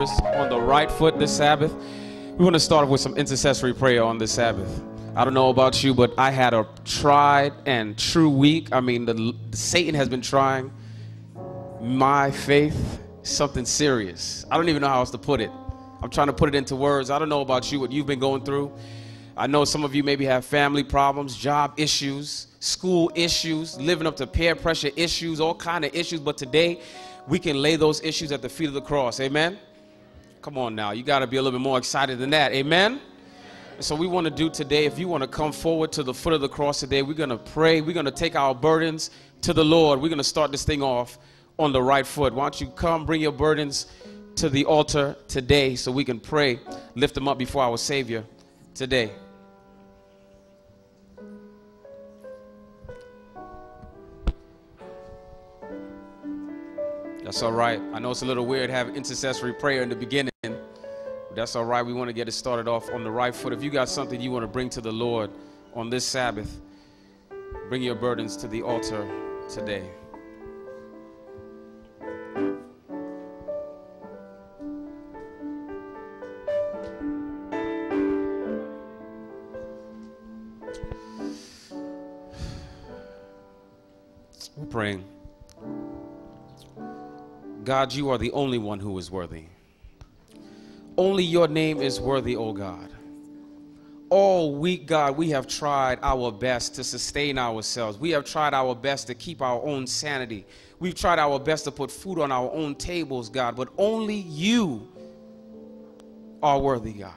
on the right foot this Sabbath. We want to start off with some intercessory prayer on this Sabbath. I don't know about you, but I had a tried and true week. I mean, the, Satan has been trying my faith, something serious. I don't even know how else to put it. I'm trying to put it into words. I don't know about you, what you've been going through. I know some of you maybe have family problems, job issues, school issues, living up to peer pressure issues, all kind of issues. But today, we can lay those issues at the feet of the cross. Amen. Come on now, you got to be a little bit more excited than that. Amen. So we want to do today, if you want to come forward to the foot of the cross today, we're going to pray. We're going to take our burdens to the Lord. We're going to start this thing off on the right foot. Why don't you come bring your burdens to the altar today so we can pray, lift them up before our Savior today. That's all right. I know it's a little weird having intercessory prayer in the beginning. That's all right. We want to get it started off on the right foot. If you got something you want to bring to the Lord on this Sabbath, bring your burdens to the altar today. We're praying. God, you are the only one who is worthy. Only your name is worthy, O God. All week, God, we have tried our best to sustain ourselves. We have tried our best to keep our own sanity. We've tried our best to put food on our own tables, God, but only you are worthy, God.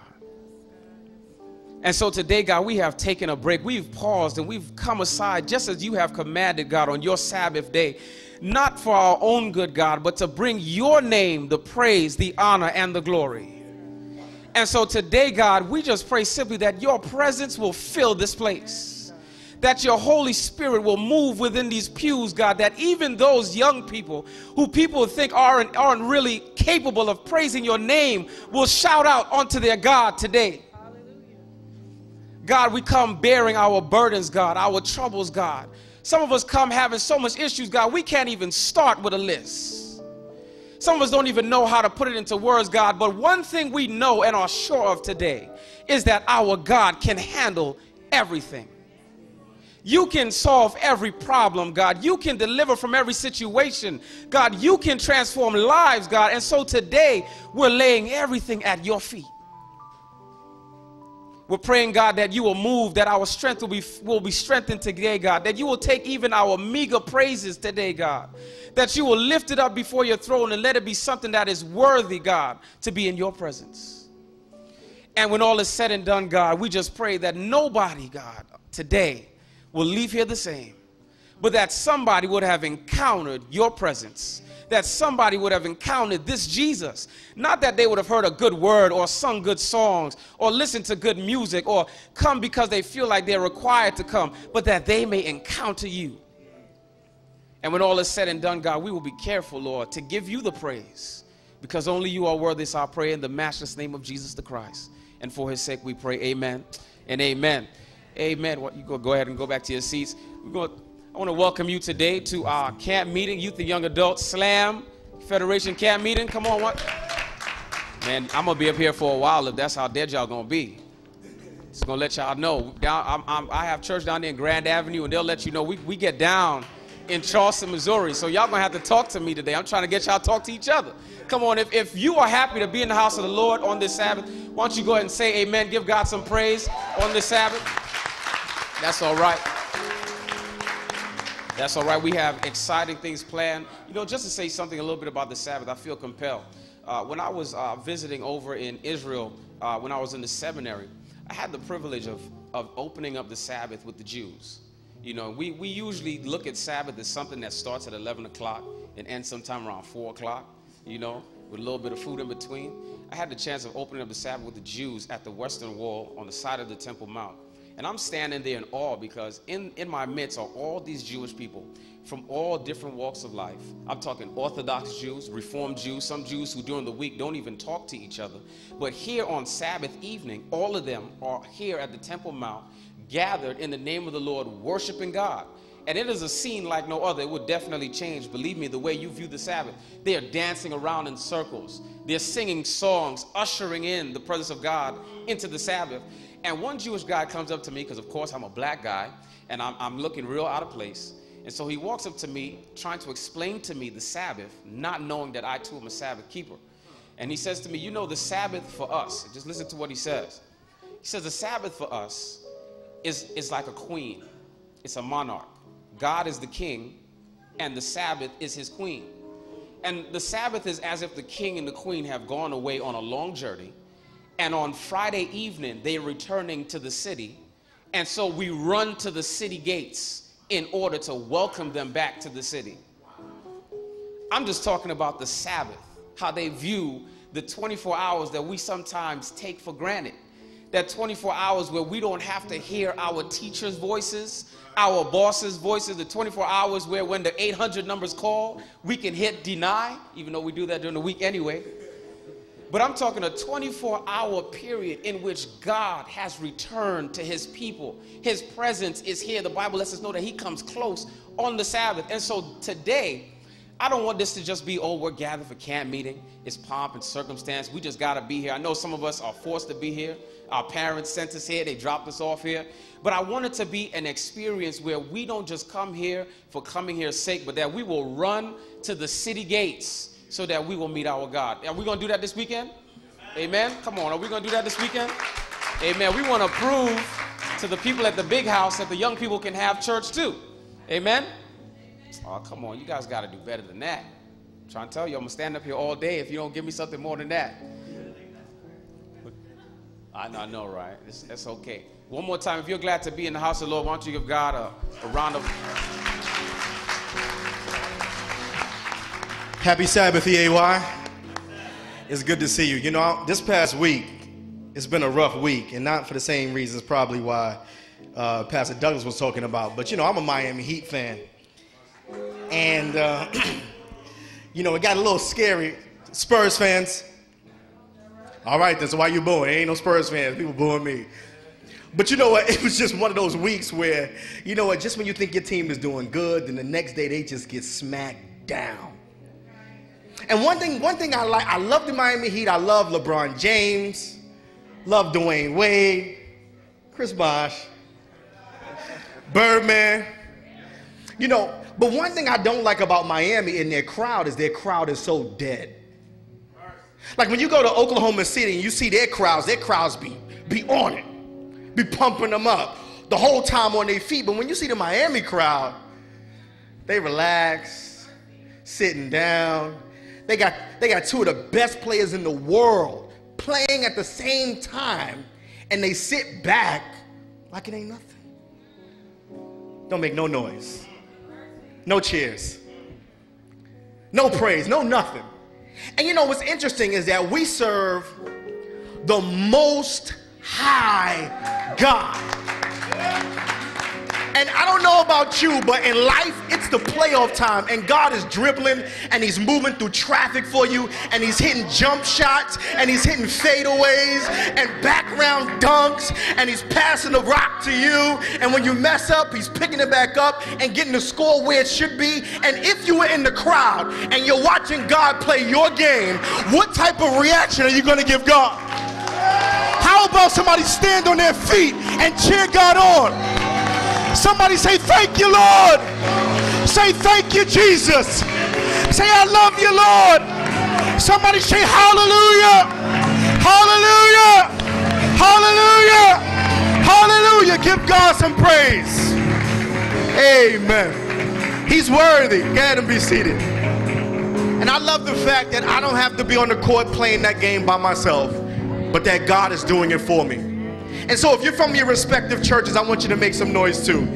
And so today, God, we have taken a break. We've paused and we've come aside just as you have commanded, God, on your Sabbath day not for our own good, God, but to bring your name the praise, the honor, and the glory. And so today, God, we just pray simply that your presence will fill this place. That your Holy Spirit will move within these pews, God. That even those young people who people think aren't, aren't really capable of praising your name will shout out unto their God today. God, we come bearing our burdens, God, our troubles, God. Some of us come having so much issues, God, we can't even start with a list. Some of us don't even know how to put it into words, God. But one thing we know and are sure of today is that our God can handle everything. You can solve every problem, God. You can deliver from every situation. God, you can transform lives, God. And so today, we're laying everything at your feet. We're praying, God, that you will move, that our strength will be, will be strengthened today, God, that you will take even our meager praises today, God, that you will lift it up before your throne and let it be something that is worthy, God, to be in your presence. And when all is said and done, God, we just pray that nobody, God, today will leave here the same, but that somebody would have encountered your presence that somebody would have encountered this Jesus. Not that they would have heard a good word or sung good songs or listened to good music or come because they feel like they're required to come, but that they may encounter you. And when all is said and done, God, we will be careful, Lord, to give you the praise because only you are worthy. So I pray in the matchless name of Jesus the Christ. And for his sake, we pray, Amen and Amen. Amen. What you go, go ahead and go back to your seats. We're going I want to welcome you today to our camp meeting, Youth and Young Adults Slam Federation camp meeting. Come on, what? Man, I'm gonna be up here for a while if that's how dead y'all gonna be. Just gonna let y'all know. Down, I'm, I'm, i have church down there in Grand Avenue, and they'll let you know we, we get down in Charleston, Missouri. So y'all gonna have to talk to me today. I'm trying to get y'all to talk to each other. Come on, if, if you are happy to be in the house of the Lord on this Sabbath, why don't you go ahead and say amen, give God some praise on this Sabbath. That's all right. That's all right. We have exciting things planned. You know, just to say something a little bit about the Sabbath, I feel compelled. Uh, when I was uh, visiting over in Israel, uh, when I was in the seminary, I had the privilege of, of opening up the Sabbath with the Jews. You know, we, we usually look at Sabbath as something that starts at 11 o'clock and ends sometime around 4 o'clock, you know, with a little bit of food in between. I had the chance of opening up the Sabbath with the Jews at the Western Wall on the side of the Temple Mount. And I'm standing there in awe because in, in my midst are all these Jewish people from all different walks of life. I'm talking Orthodox Jews, Reformed Jews, some Jews who during the week don't even talk to each other. But here on Sabbath evening, all of them are here at the Temple Mount, gathered in the name of the Lord, worshiping God. And it is a scene like no other. It would definitely change, believe me, the way you view the Sabbath. They are dancing around in circles, they're singing songs, ushering in the presence of God into the Sabbath. And one Jewish guy comes up to me, because of course I'm a black guy, and I'm, I'm looking real out of place. And so he walks up to me, trying to explain to me the Sabbath, not knowing that I too am a Sabbath keeper. And he says to me, You know, the Sabbath for us, just listen to what he says. He says, The Sabbath for us is, is like a queen, it's a monarch. God is the king, and the Sabbath is his queen. And the Sabbath is as if the king and the queen have gone away on a long journey. And on Friday evening, they're returning to the city. And so we run to the city gates in order to welcome them back to the city. I'm just talking about the Sabbath, how they view the 24 hours that we sometimes take for granted that 24 hours where we don't have to hear our teachers' voices, our bosses' voices, the 24 hours where when the 800 numbers call, we can hit deny, even though we do that during the week anyway. But I'm talking a 24 hour period in which God has returned to his people. His presence is here. The Bible lets us know that he comes close on the Sabbath. And so today, I don't want this to just be, oh, we're gathered for camp meeting. It's pomp and circumstance. We just got to be here. I know some of us are forced to be here. Our parents sent us here. They dropped us off here. But I want it to be an experience where we don't just come here for coming here's sake, but that we will run to the city gates so that we will meet our God. Are we going to do that this weekend? Amen. Come on. Are we going to do that this weekend? Amen. We want to prove to the people at the big house that the young people can have church too. Amen. Oh, come on. You guys got to do better than that. I'm trying to tell you, I'm to stand up here all day if you don't give me something more than that. I know, I know right? It's, that's okay. One more time. If you're glad to be in the house of the Lord, why don't you give God a, a round of. Happy Sabbath, EAY. It's good to see you. You know, this past week, it's been a rough week, and not for the same reasons probably why uh, Pastor Douglas was talking about. But, you know, I'm a Miami Heat fan. And, uh, you know, it got a little scary. Spurs fans. All right, that's why you booing. Ain't no Spurs fans. People booing me. But you know what? It was just one of those weeks where, you know what, just when you think your team is doing good, then the next day they just get smacked down. And one thing, one thing I like, I love the Miami Heat. I love LeBron James, love Dwyane Wade, Chris Bosh, Birdman. You know, but one thing I don't like about Miami and their crowd is their crowd is so dead. Like when you go to Oklahoma City and you see their crowds, their crowds be, be on it, be pumping them up the whole time on their feet. But when you see the Miami crowd, they relax, sitting down. They got, they got two of the best players in the world playing at the same time, and they sit back like it ain't nothing. Don't make no noise, no cheers, no praise, no nothing. And you know what's interesting is that we serve the most high God. And I don't know about you, but in life, it's the playoff time, and God is dribbling and He's moving through traffic for you, and He's hitting jump shots, and He's hitting fadeaways and background dunks, and He's passing the rock to you. And when you mess up, He's picking it back up and getting the score where it should be. And if you were in the crowd and you're watching God play your game, what type of reaction are you going to give God? How about somebody stand on their feet and cheer God on? Somebody say, Thank you, Lord. Say, Thank you, Jesus. Say, I love you, Lord. Somebody say, Hallelujah. Hallelujah. Hallelujah. Hallelujah. Give God some praise. Amen. He's worthy. Go ahead and be seated. And I love the fact that I don't have to be on the court playing that game by myself, but that God is doing it for me. And so if you're from your respective churches, I want you to make some noise too.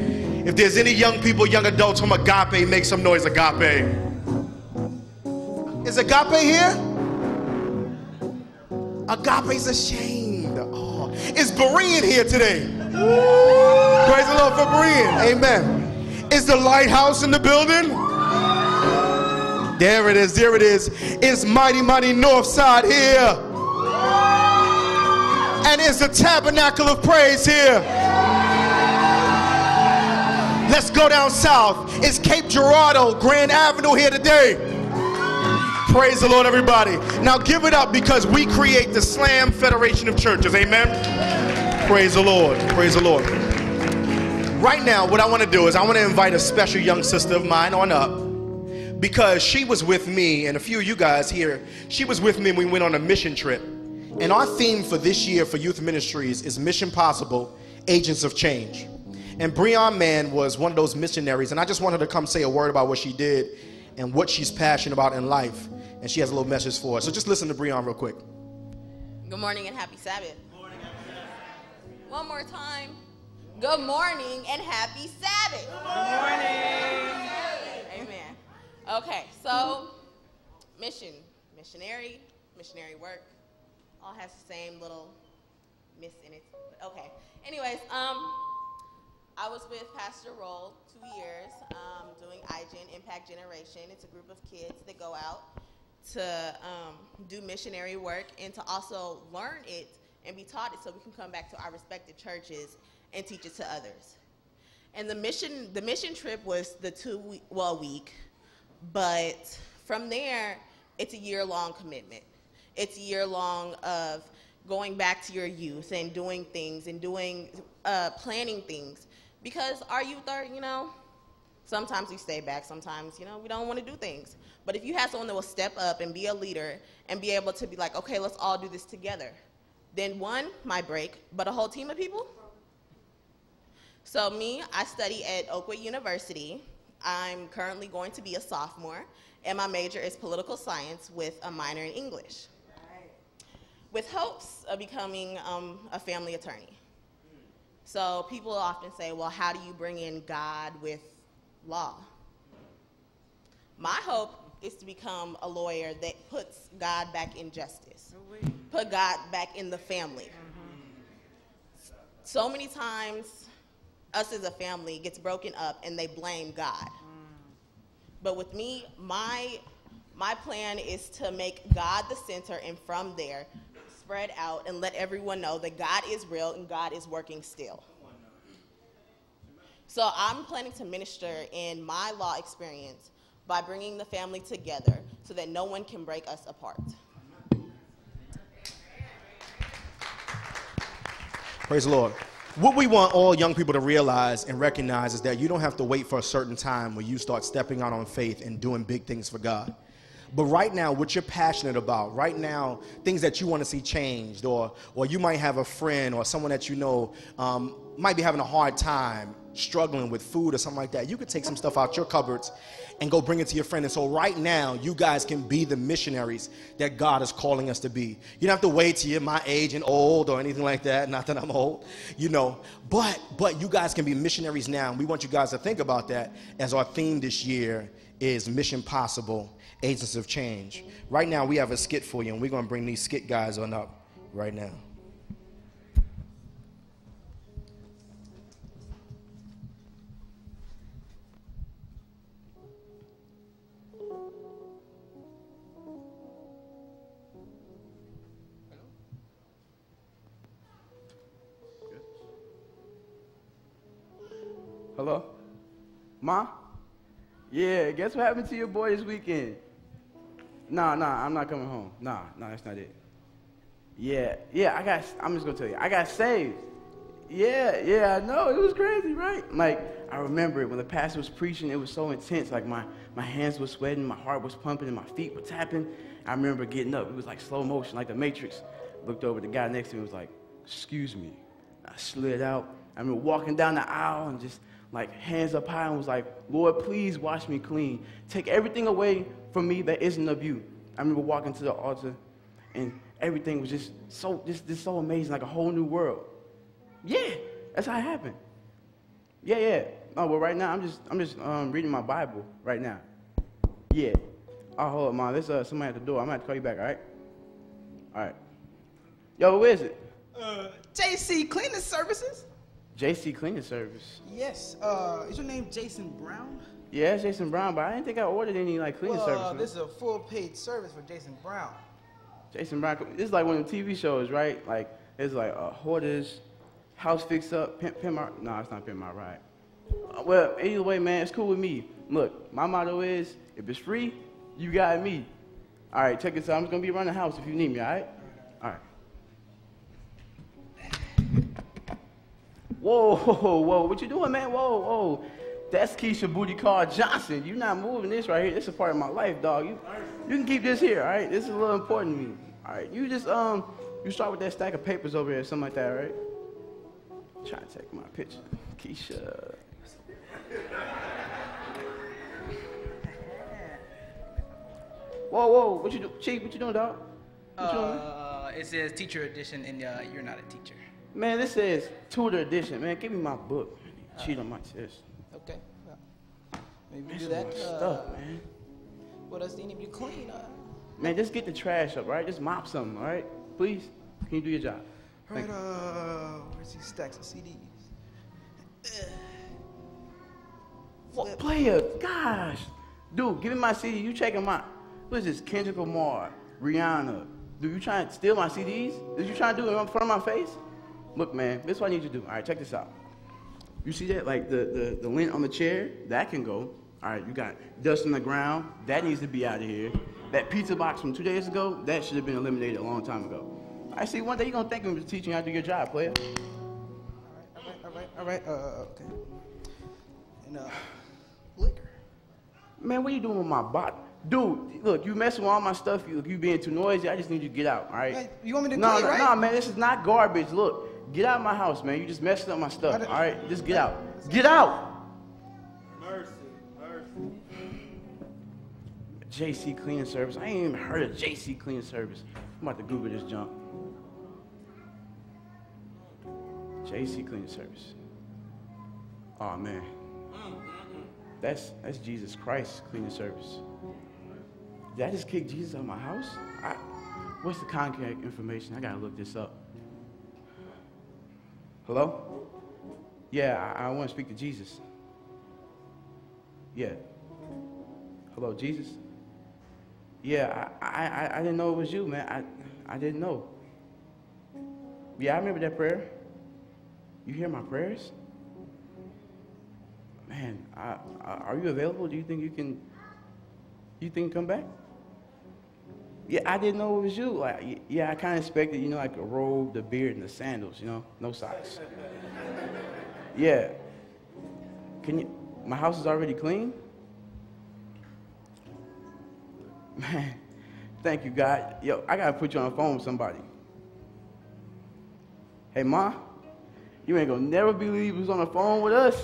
If there's any young people, young adults from Agape, make some noise, Agape. Is Agape here? Agape's ashamed. Oh. Is Berean here today? Praise the Lord for Berean. Amen. Is the lighthouse in the building? There it is. There it is. Is Mighty Mighty Northside here? And is the tabernacle of praise here. Let's go down south. It's Cape Girardeau, Grand Avenue here today. Praise the Lord, everybody. Now give it up because we create the Slam Federation of Churches. Amen. Praise the Lord. Praise the Lord. Right now, what I want to do is I want to invite a special young sister of mine on up because she was with me and a few of you guys here. She was with me when we went on a mission trip. And our theme for this year for youth ministries is Mission Possible Agents of Change. And Breon Mann was one of those missionaries. And I just wanted her to come say a word about what she did and what she's passionate about in life. And she has a little message for us. So just listen to Breon real quick. Good morning and happy Sabbath. One more time. Good morning and happy Sabbath. Good morning. Amen. Okay, so mission, missionary, missionary work, all has the same little miss in it. But okay. Anyways, um, I was with Pastor Rolle two years um, doing iGen Impact Generation. It's a group of kids that go out to um, do missionary work and to also learn it and be taught it so we can come back to our respective churches and teach it to others. And the mission, the mission trip was the two week, well week, but from there, it's a year long commitment. It's year long of going back to your youth and doing things and doing, uh, planning things. Because our youth are, you know, sometimes we stay back, sometimes, you know, we don't want to do things. But if you have someone that will step up and be a leader and be able to be like, okay, let's all do this together, then one might break, but a whole team of people? So, me, I study at Oakwood University. I'm currently going to be a sophomore, and my major is political science with a minor in English with hopes of becoming um, a family attorney. So people often say, well, how do you bring in God with law? My hope is to become a lawyer that puts God back in justice, put God back in the family. So many times, us as a family gets broken up and they blame God. But with me, my my plan is to make God the center, and from there, spread out and let everyone know that God is real and God is working still. So I'm planning to minister in my law experience by bringing the family together so that no one can break us apart. Praise the Lord. What we want all young people to realize and recognize is that you don't have to wait for a certain time where you start stepping out on faith and doing big things for God. But right now, what you're passionate about, right now, things that you want to see changed, or, or you might have a friend or someone that you know um, might be having a hard time struggling with food or something like that, you could take some stuff out your cupboards and go bring it to your friend. And so right now, you guys can be the missionaries that God is calling us to be. You don't have to wait till you're my age and old or anything like that. Not that I'm old, you know. But but you guys can be missionaries now. And we want you guys to think about that as our theme this year is Mission Possible agents of change. Right now, we have a skit for you, and we're going to bring these skit guys on up right now. Hello? Ma? Yeah, guess what happened to your boy this weekend? Nah, nah, I'm not coming home. Nah, nah, that's not it. Yeah, yeah, I got, I'm just gonna tell you, I got saved. Yeah, yeah, I know, it was crazy, right? Like, I remember it when the pastor was preaching, it was so intense. Like, my, my hands were sweating, my heart was pumping, and my feet were tapping. I remember getting up, it was like slow motion, like the Matrix. Looked over, the guy next to me was like, Excuse me. I slid out. I remember walking down the aisle and just like hands up high and was like, Lord, please wash me clean. Take everything away from me that isn't of you. I remember walking to the altar and everything was just so just, just so amazing, like a whole new world. Yeah, that's how it happened. Yeah, yeah. Oh, well, right now I'm just I'm just um, reading my Bible right now. Yeah. Oh, hold on, mom. There's uh, somebody at the door. I'm gonna have to call you back. All right. All right. Yo, who is it? Uh, JC Cleaning Services. JC Cleaning Service. Yes. Uh, is your name Jason Brown? Yeah, it's Jason Brown, but I didn't think I ordered any like cleaning well, service. Uh, this is a full paid service for Jason Brown. Jason Brown. This is like one of the TV shows, right? Like it's like uh, hoarders, house fix up, pimp, pimp my. No, it's not pimp my ride. Well, either way, man, it's cool with me. Look, my motto is, if it's free, you got me. All right, check this out. I'm just gonna be around the house if you need me. All right. All right. Whoa, whoa, whoa! What you doing, man? Whoa, whoa! That's Keisha Booty Call Johnson. You're not moving this right here. This is a part of my life, dog. You, you can keep this here, all right? This is a little important to me. All right, you just um, you start with that stack of papers over there, something like that, right? Trying to take my picture, Keisha. Whoa, whoa! What you do, Chief? What you doing, dog? What you doing. Uh, it says teacher edition, and uh, you're not a teacher. Man, this says tutor edition. Man, give me my book. Cheat on my test. Okay. Well, maybe we Man, do that. Uh, stuff, man. What else do you need me to clean? Uh, Man, just get the trash up, right? Just mop something, all right? Please, can you do your job? right. Thank you. Uh, where's these stacks of CDs? What player? Gosh, dude, give me my CD. You checking my? What is this? Kendrick Lamar, Rihanna. Do you trying to steal my CDs? Did you trying to do it in front of my face? Look, man, this is what I need you to do. All right, check this out. You see that? Like the, the, the lint on the chair? That can go. All right, you got dust on the ground. That needs to be out of here. That pizza box from two days ago, that should have been eliminated a long time ago. I see one day you're going to thank me for teaching you how to do your job, player. All right, all right, all right. Uh, okay. And uh, liquor. Man, what are you doing with my bottle? Dude, look, you messing with all my stuff. You, you being too noisy. I just need you to get out, all right? Hey, you want me to no, clean, no, right? no, man, this is not garbage. Look, get out of my house, man. You just messing up my stuff, all right? Just get out. Get out! JC Cleaning Service. I ain't even heard of JC Cleaning Service. I'm about to Google this junk. JC Cleaning Service. Oh man. That's that's Jesus Christ cleaning service. Did I just kick Jesus out of my house? I, what's the contact information? I gotta look this up. Hello? Yeah, I, I want to speak to Jesus. Yeah. Hello, Jesus? Yeah, I, I, I- didn't know it was you, man. I, I didn't know. Yeah, I remember that prayer. You hear my prayers? Man, I, I, are you available? Do you think you can, you think come back? Yeah, I didn't know it was you. Like, yeah, I kind of expected, you know, like a robe, the beard, and the sandals, you know, no socks. yeah. Can you, my house is already clean? Man, thank you, God. Yo, I gotta put you on the phone with somebody. Hey, Ma, you ain't gonna never believe who's on the phone with us.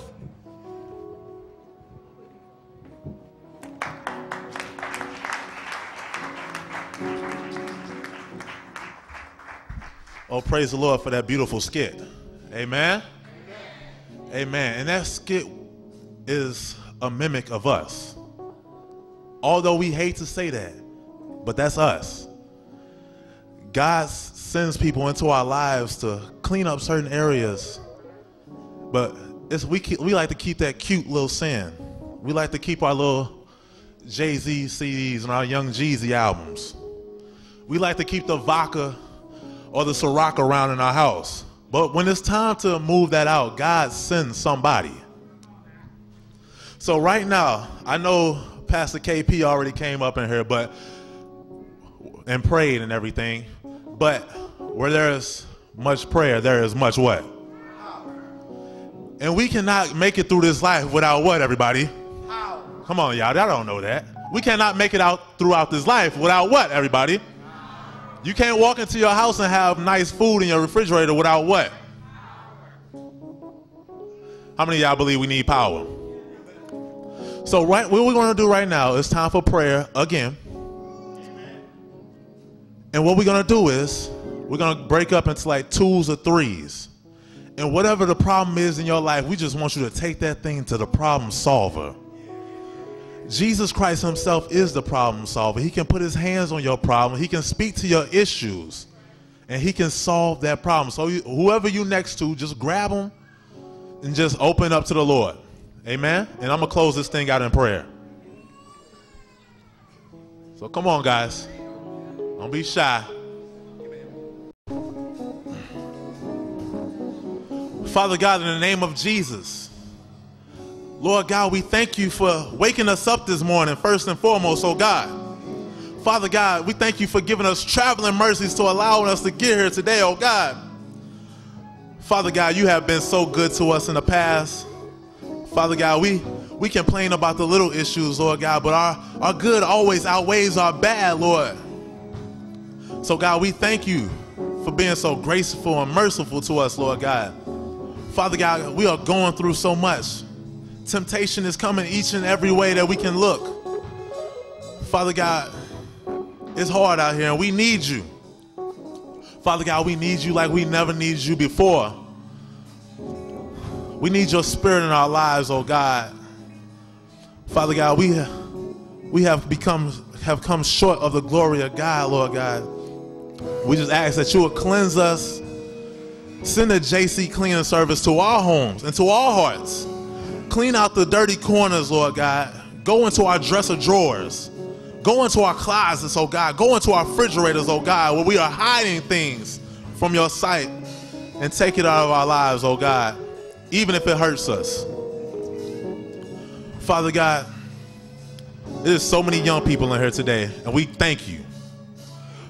Oh, praise the Lord for that beautiful skit. Amen. Amen. And that skit is a mimic of us. Although we hate to say that, but that's us. God sends people into our lives to clean up certain areas, but it's, we, keep, we like to keep that cute little sin. We like to keep our little Jay Z CDs and our Young Jeezy albums. We like to keep the vodka or the Ciroc around in our house. But when it's time to move that out, God sends somebody. So right now, I know Pastor KP already came up in here, but and prayed and everything. But where there is much prayer, there is much what? And we cannot make it through this life without what, everybody? Power. Come on, y'all. Y'all don't know that. We cannot make it out throughout this life without what, everybody? You can't walk into your house and have nice food in your refrigerator without what? Power. How many y'all believe we need power? So right what we're gonna do right now is time for prayer again. And what we're gonna do is we're gonna break up into like twos or threes. And whatever the problem is in your life, we just want you to take that thing to the problem solver. Jesus Christ himself is the problem solver. He can put his hands on your problem. He can speak to your issues and he can solve that problem. So whoever you next to, just grab them and just open up to the Lord. Amen. And I'm going to close this thing out in prayer. So come on guys. Don't be shy. Father God, in the name of Jesus, Lord God, we thank you for waking us up this morning, first and foremost, oh God. Father God, we thank you for giving us traveling mercies to allowing us to get here today, oh God. Father God, you have been so good to us in the past. Father God, we, we complain about the little issues, Lord God, but our, our good always outweighs our bad, Lord. So, God, we thank you for being so graceful and merciful to us, Lord God. Father God, we are going through so much. Temptation is coming each and every way that we can look. Father God, it's hard out here and we need you. Father God, we need you like we never needed you before. We need your spirit in our lives, oh God. Father God, we we have become have come short of the glory of God, Lord God. We just ask that you would cleanse us. Send a JC cleaning service to our homes and to our hearts. Clean out the dirty corners, Lord God. Go into our dresser drawers. Go into our closets, oh God. Go into our refrigerators, oh God, where we are hiding things from your sight and take it out of our lives, oh God, even if it hurts us. Father God, there's so many young people in here today, and we thank you.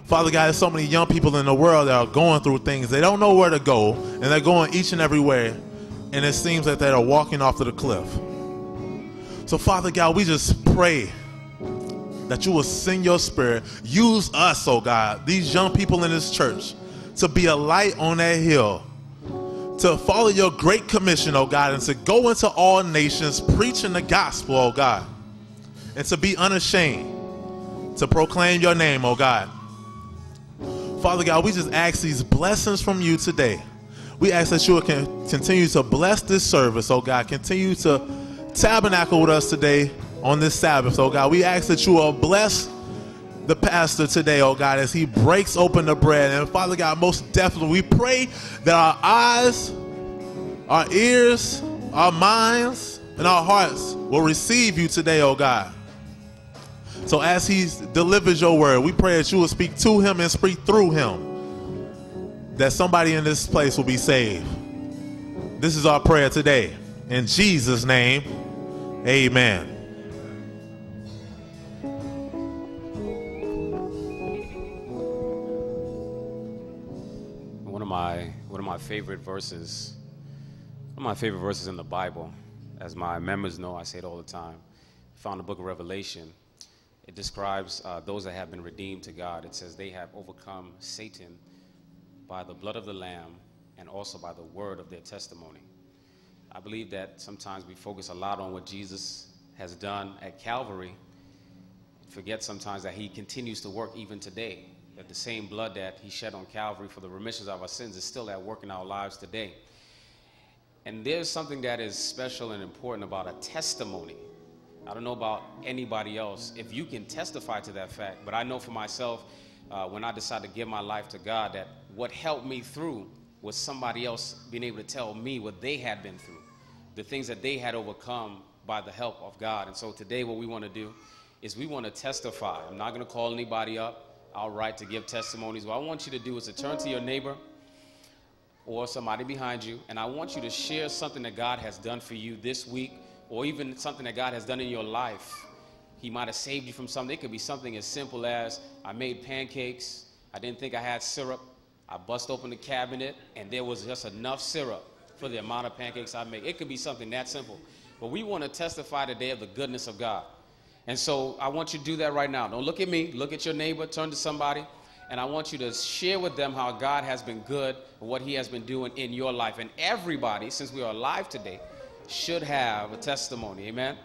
Father God, there's so many young people in the world that are going through things. They don't know where to go, and they're going each and every way, and it seems that they are walking off to the cliff. So, Father God, we just pray that you will send your spirit. Use us, oh God, these young people in this church, to be a light on that hill, to follow your great commission, oh God, and to go into all nations preaching the gospel, oh God, and to be unashamed, to proclaim your name, oh God. Father God, we just ask these blessings from you today. We ask that you will continue to bless this service, oh God. Continue to tabernacle with us today on this Sabbath, oh God. We ask that you will bless the pastor today, oh God, as he breaks open the bread. And Father God, most definitely, we pray that our eyes, our ears, our minds, and our hearts will receive you today, oh God. So as he delivers your word, we pray that you will speak to him and speak through him. That somebody in this place will be saved. This is our prayer today. In Jesus' name, amen. My one of my favorite verses, one of my favorite verses in the Bible, as my members know, I say it all the time. Found the book of Revelation. It describes uh, those that have been redeemed to God. It says they have overcome Satan by the blood of the Lamb and also by the word of their testimony. I believe that sometimes we focus a lot on what Jesus has done at Calvary, forget sometimes that he continues to work even today. That the same blood that he shed on Calvary for the remissions of our sins is still at work in our lives today. And there's something that is special and important about a testimony. I don't know about anybody else, if you can testify to that fact, but I know for myself, uh, when I decided to give my life to God, that what helped me through was somebody else being able to tell me what they had been through, the things that they had overcome by the help of God. And so today, what we want to do is we want to testify. I'm not going to call anybody up outright to give testimonies. What I want you to do is to turn to your neighbor or somebody behind you, and I want you to share something that God has done for you this week or even something that God has done in your life. He might have saved you from something. It could be something as simple as I made pancakes. I didn't think I had syrup. I bust open the cabinet and there was just enough syrup for the amount of pancakes I make. It could be something that simple. But we want to testify today of the goodness of God. And so I want you to do that right now. Don't look at me, look at your neighbor, turn to somebody, and I want you to share with them how God has been good and what He has been doing in your life. And everybody, since we are alive today, should have a testimony. Amen.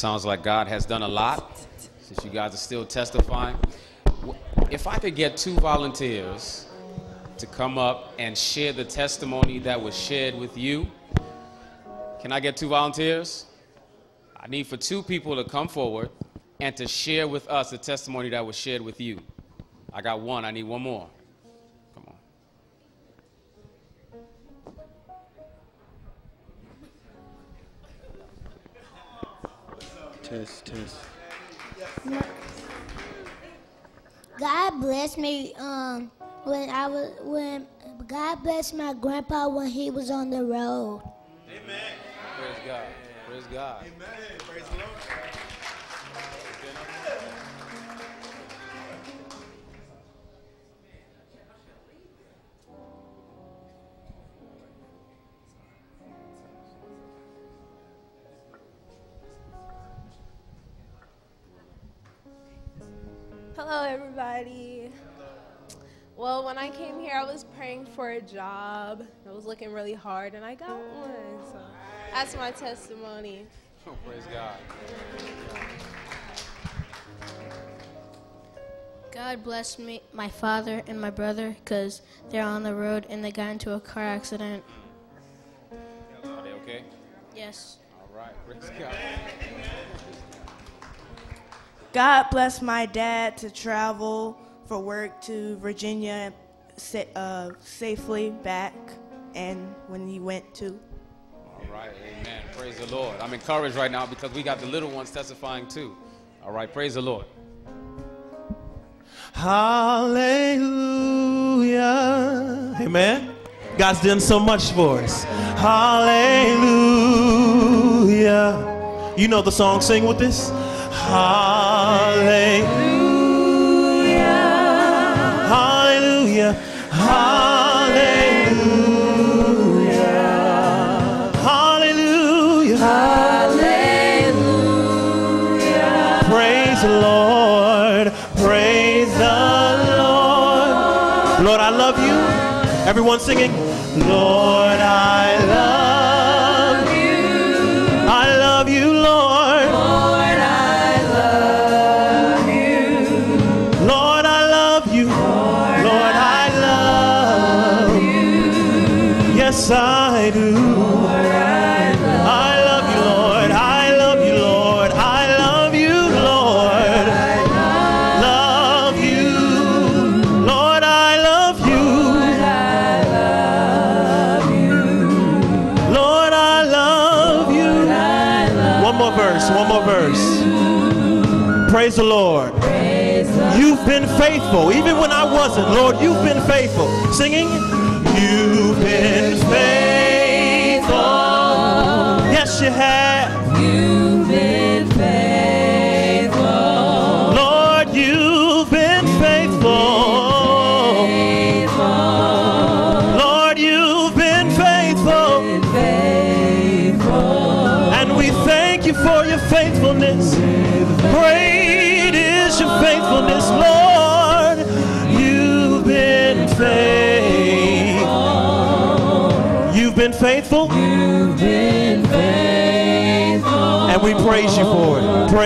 Sounds like God has done a lot since you guys are still testifying. If I could get two volunteers to come up and share the testimony that was shared with you, can I get two volunteers? I need for two people to come forward and to share with us the testimony that was shared with you. I got one, I need one more. Test, test. God bless me um, when I was when God bless my grandpa when he was on the road. Amen. Praise God. Praise God. Hello, Well, when I came here, I was praying for a job. I was looking really hard, and I got one. So that's my testimony. Oh, praise God. God blessed me, my father and my brother, because they're on the road and they got into a car accident. Are they okay? Yes. All right. Praise God. God bless my dad to travel for work to Virginia uh, safely back, and when he went to. All right, amen. Praise the Lord. I'm encouraged right now because we got the little ones testifying too. All right, praise the Lord. Hallelujah. Amen. God's done so much for us. Hallelujah. You know the song, sing with this. Hallelujah. Hallelujah. Hallelujah. Hallelujah. Hallelujah. Praise the Lord. Praise the Lord. Lord, I love you. Everyone singing. Lord, I faithful, even when I wasn't. Lord, you've been faithful. Singing, You've been faithful. Yes, you have.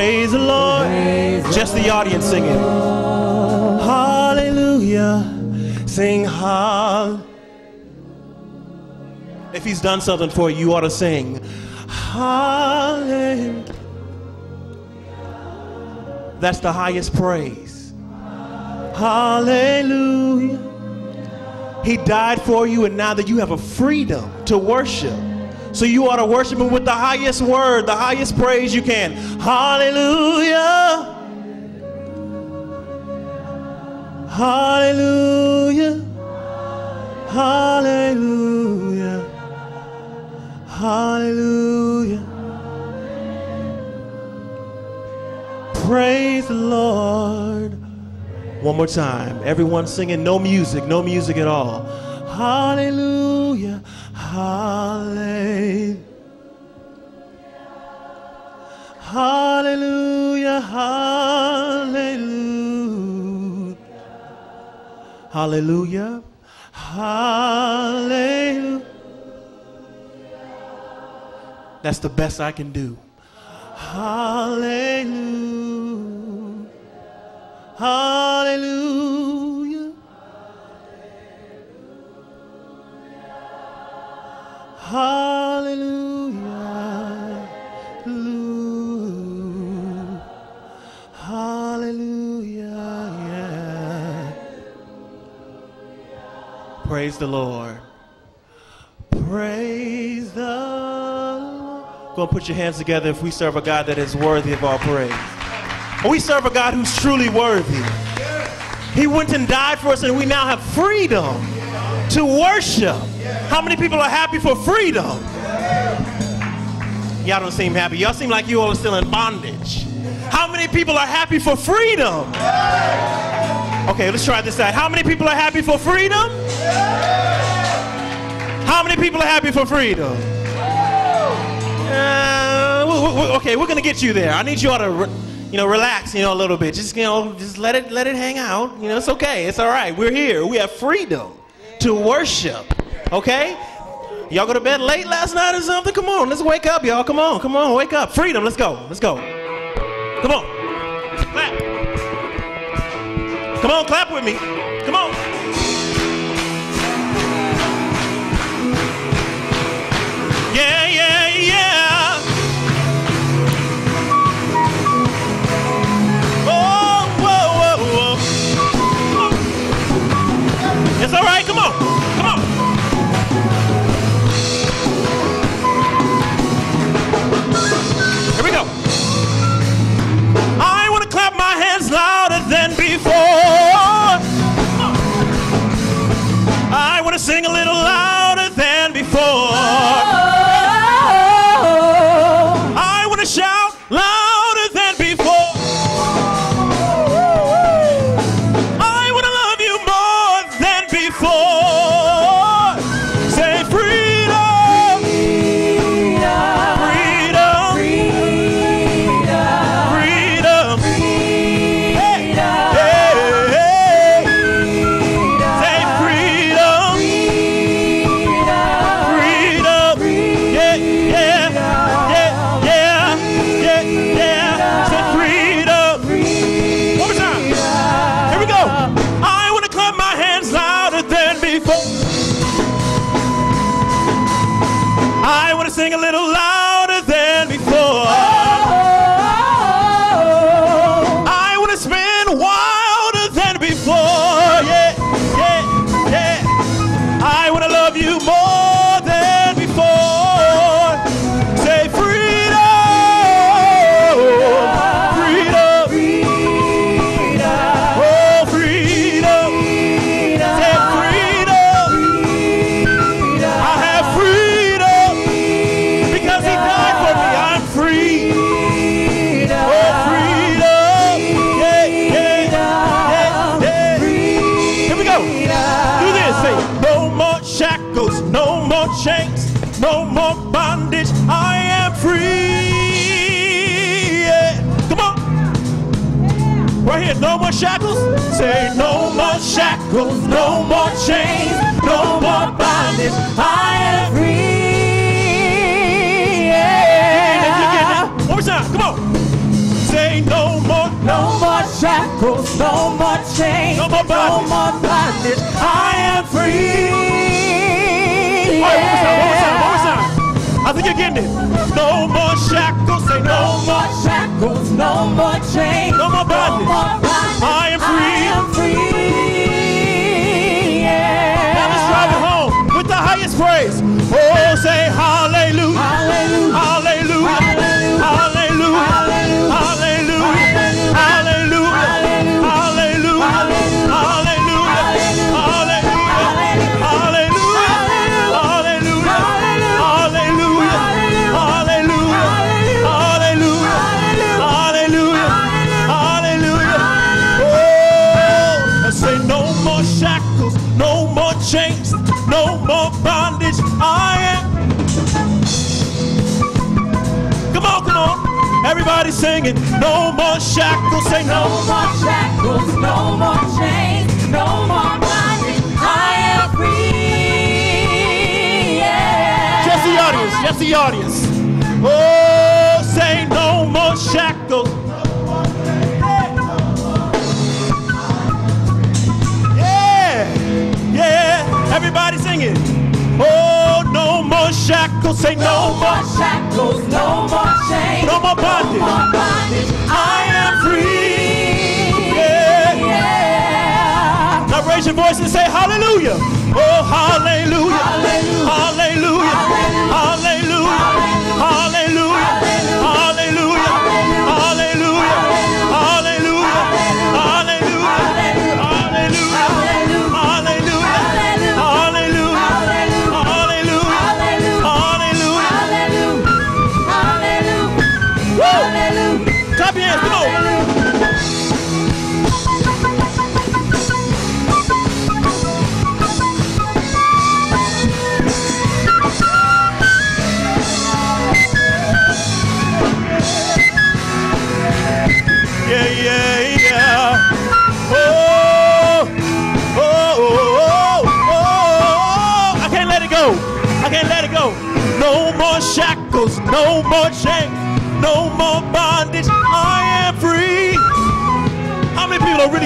Praise the Lord. Just the audience singing. Hallelujah. Sing hallelujah. If he's done something for you, you ought to sing. Hallelujah. That's the highest praise. Hallelujah. He died for you, and now that you have a freedom to worship. So you ought to worship him with the highest word, the highest praise you can. Hallelujah. Hallelujah. Hallelujah. Hallelujah. Praise the Lord. One more time. Everyone singing, no music, no music at all. Hallelujah. Hallelujah. Hallelujah. Hallelujah. Hallelujah. That's the best I can do. Hallelujah. Hallelujah. Hallelujah. Praise the Lord. Praise the Lord. Go and put your hands together if we serve a God that is worthy of our praise. We serve a God who's truly worthy. He went and died for us, and we now have freedom to worship. How many people are happy for freedom? Y'all don't seem happy. Y'all seem like you all are still in bondage. How many people are happy for freedom? Okay, let's try this out. How many people are happy for freedom? How many people are happy for freedom? Uh, okay, we're gonna get you there. I need you all to, you know, relax, you know, a little bit. Just, you know, just let it, let it hang out. You know, it's okay. It's all right. We're here. We have freedom to worship. Okay? Y'all go to bed late last night or something? Come on, let's wake up, y'all. Come on, come on, wake up. Freedom. Let's go. Let's go. Come on. Clap. Come on, clap with me. Come on. Shackles, no more chains, no more bondage. I am free. Yeah. One more time, come on. Say no more, no more shackles, no more chains, no more bondage. No more bondage. I am free. All right, one more time, one more time, one more time. I think you're getting it. No more shackles, say no more shackles, no more chains, no more bondage. I am free. no his praise. Oh, say hallelujah. Hallelujah. hallelujah. Everybody singing, no more shackles. Say no, more shackles, no more chains, no more bondage. I am free. Yeah. Just the audience, just the audience. Oh, say no more shackles. Yeah, yeah. Everybody singing. Oh, shackles. Say no, more shackles, no more chains, no more bondage. no more bondage. I am free. Yeah. Yeah. Now raise your voice and say hallelujah. Oh, hallelujah. Hallelujah. Hallelujah. Hallelujah. Hallelujah.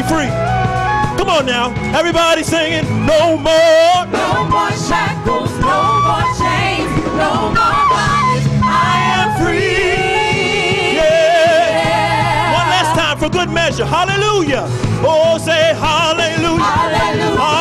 Free? Come on now. Everybody singing, no more. No more shackles, no more chains, no more bondage. I am free. Yeah. One last time for good measure. Hallelujah. Oh, say hallelujah. Hallelujah. Hallelujah.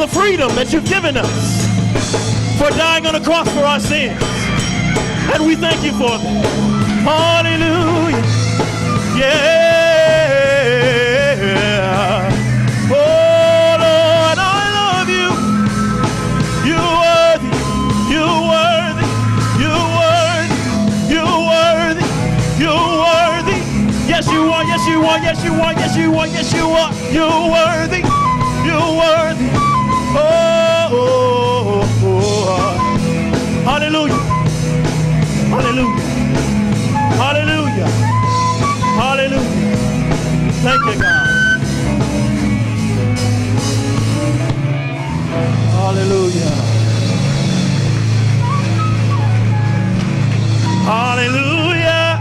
The freedom that you've given us, for dying on the cross for our sins. And we thank you for them. Hallelujah. Yeah. Oh, Lord, I love you. You're worthy. You're worthy. You're worthy. You're worthy. You're worthy. Yes, you are. Yes, you are. Yes, you are. Yes, you are. Yes, you are. You're worthy. Hallelujah. Hallelujah. Hallelujah. Hallelujah. Thank you, God. Hallelujah. Hallelujah.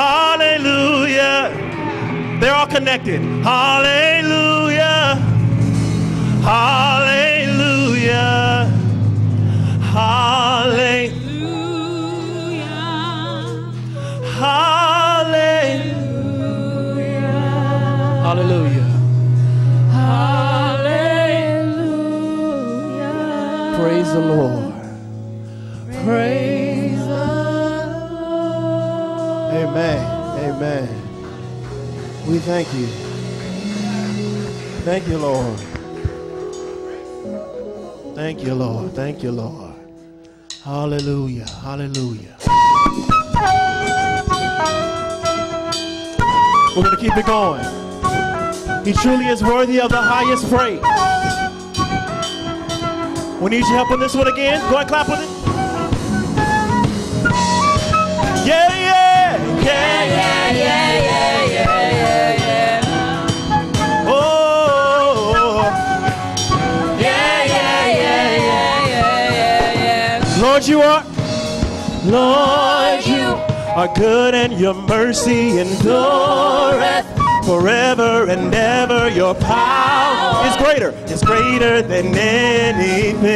Hallelujah. They're all connected. Hallelujah. Hallelujah. Hallelujah. Hallelujah. Praise the Lord. Praise the Lord. Amen. Amen. We thank you. Thank you, Lord. Thank you, Lord. Thank you, Lord. Hallelujah. Hallelujah. We're going to keep it going. He truly is worthy of the highest praise. We need your help on this one again. Go and clap with it. Yeah, yeah. Yeah, yeah, yeah, yeah, yeah, yeah, yeah. Oh. Yeah, yeah, yeah, yeah, yeah, yeah, yeah. Lord, you are. Lord, you are good and your mercy endureth forever and ever. Your power is greater, is greater than anything.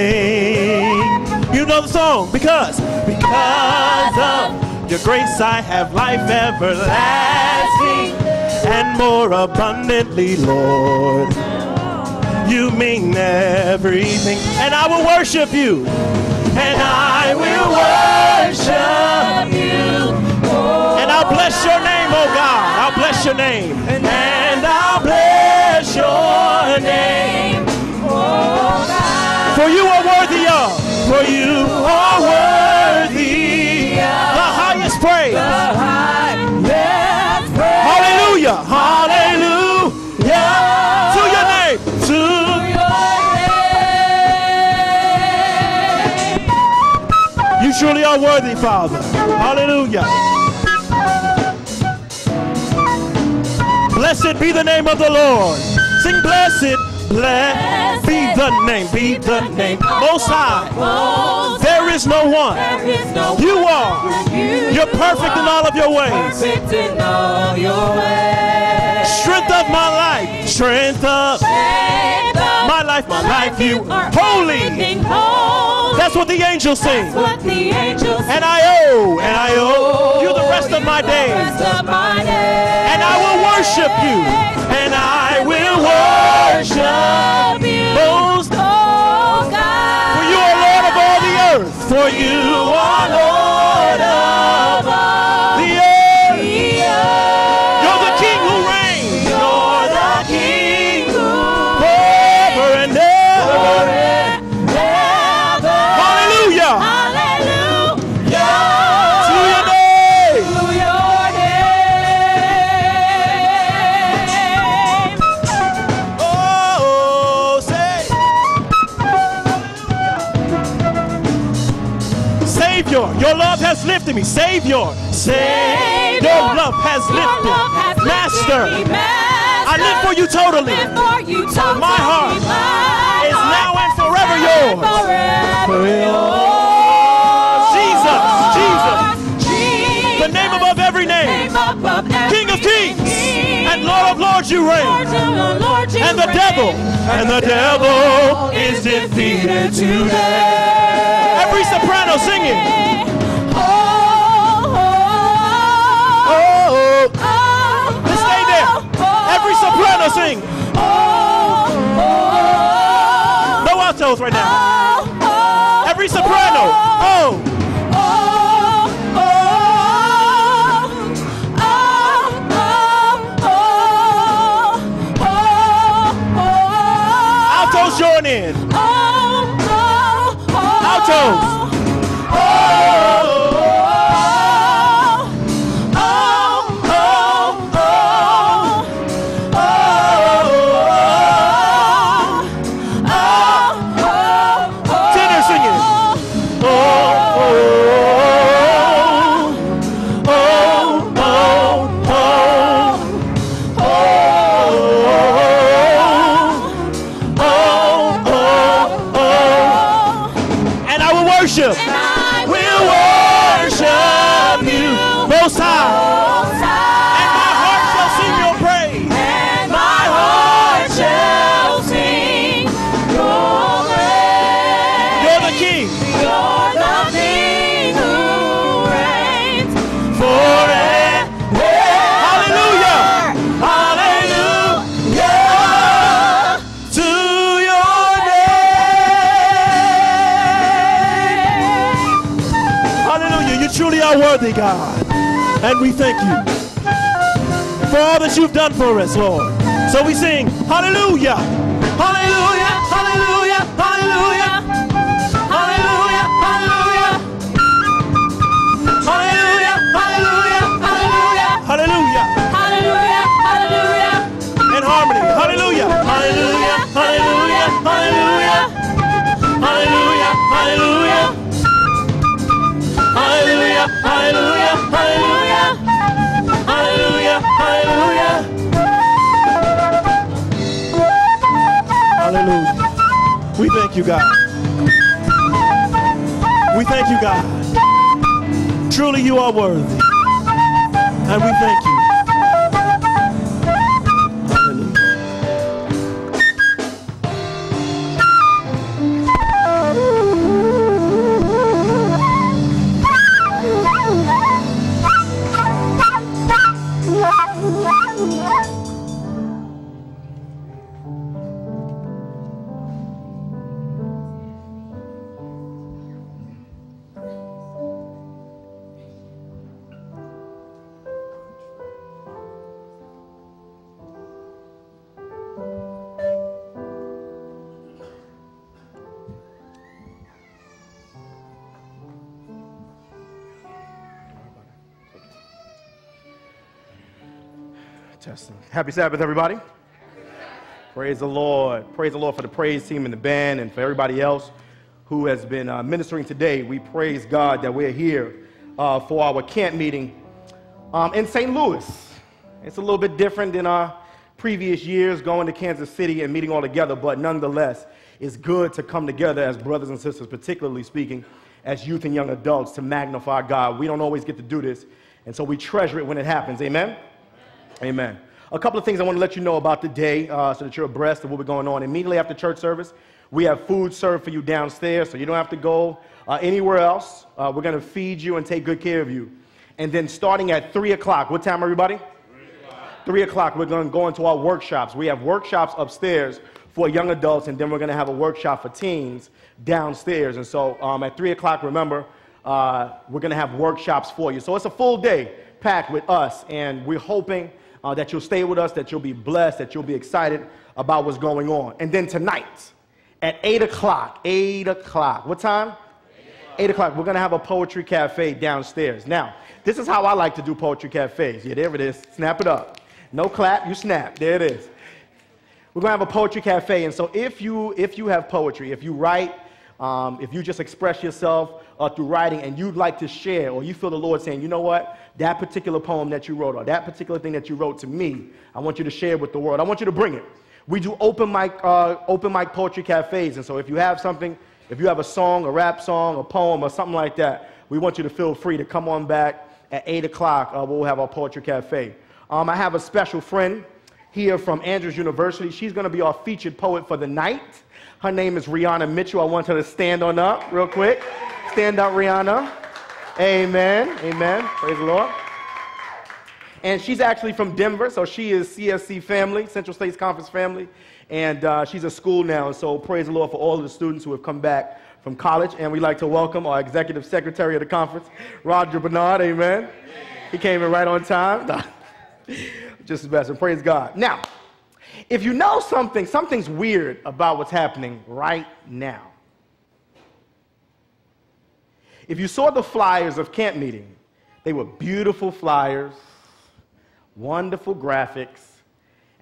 You know the song because because of your grace I have life everlasting and more abundantly, Lord. You mean everything, and I will worship you and I will worship you. And I'll bless your name, oh God. I'll bless your name. And I'll bless your name. Oh For you are worthy of. For you are worthy. of. The highest praise. Hallelujah. Hallelujah. To your name. To your name. You truly are worthy, Father. Hallelujah. Blessed be the name of the Lord. Sing blessed, blessed be the name, be the name. Most high. There is no one. You are. You're perfect in all of your ways. Strength of my life. Strength of my life, my life. You holy. That's what the angels sing. And I owe, and I owe you the rest of my days. And I will worship you. And I will worship you. Most oh, For you are Lord of all the earth. For you are Lord of all the earth. Love has lifted me. Savior, Savior, your love has lifted. Master, I live for you totally. My heart is now and forever yours. Jesus, Jesus, the name above every name. King of kings and Lord of lords you reign. And the devil, and the devil is defeated today. Every soprano singing. Soprano sing. No altos right now. Oh, oh, Every soprano. Truly are worthy, God. And we thank you for all that you've done for us, Lord. So we sing, Hallelujah. Hallelujah. Hallelujah. Hallelujah. Hallelujah. Hallelujah. Hallelujah. Hallelujah. Hallelujah. Hallelujah. In harmony. Hallelujah. Hallelujah. Hallelujah. Hallelujah, hallelujah, hallelujah. Hallelujah, hallelujah. We thank you, God. We thank you, God. Truly, you are worthy. And we thank you. Happy Sabbath, everybody. Praise the Lord. Praise the Lord for the praise team and the band and for everybody else who has been uh, ministering today. We praise God that we're here uh, for our camp meeting um, in St. Louis. It's a little bit different than our previous years going to Kansas City and meeting all together, but nonetheless, it's good to come together as brothers and sisters, particularly speaking as youth and young adults, to magnify God. We don't always get to do this, and so we treasure it when it happens. Amen? Amen. A couple of things I want to let you know about today uh, so that you're abreast of what we're going on. Immediately after church service, we have food served for you downstairs, so you don't have to go uh, anywhere else. Uh, we're going to feed you and take good care of you. And then starting at 3 o'clock, what time, everybody? 3 o'clock, we're going to go into our workshops. We have workshops upstairs for young adults, and then we're going to have a workshop for teens downstairs. And so um, at 3 o'clock, remember, uh, we're going to have workshops for you. So it's a full day packed with us, and we're hoping uh, that you'll stay with us, that you'll be blessed, that you'll be excited about what's going on. And then tonight at 8 o'clock, 8 o'clock, what time? 8 o'clock, we're going to have a poetry cafe downstairs. Now, this is how I like to do poetry cafes. Yeah, there it is. Snap it up. No clap, you snap. There it is. We're going to have a poetry cafe. And so if you, if you have poetry, if you write, um, if you just express yourself uh, through writing and you'd like to share, or you feel the Lord saying, you know what, that particular poem that you wrote, or that particular thing that you wrote to me, I want you to share with the world. I want you to bring it. We do open mic, uh, open mic poetry cafes. And so if you have something, if you have a song, a rap song, a poem, or something like that, we want you to feel free to come on back at 8 o'clock. Uh, we'll have our poetry cafe. Um, I have a special friend here from Andrews University. She's going to be our featured poet for the night. Her name is Rihanna Mitchell. I want her to stand on up real quick. Stand up, Rihanna. Amen. Amen. Praise the Lord. And she's actually from Denver, so she is CSC family, Central States Conference family. And uh, she's at school now, and so praise the Lord for all of the students who have come back from college. And we'd like to welcome our executive secretary of the conference, Roger Bernard. Amen. He came in right on time. Just as best, and praise God. Now, if you know something, something's weird about what's happening right now. If you saw the flyers of camp meeting, they were beautiful flyers, wonderful graphics,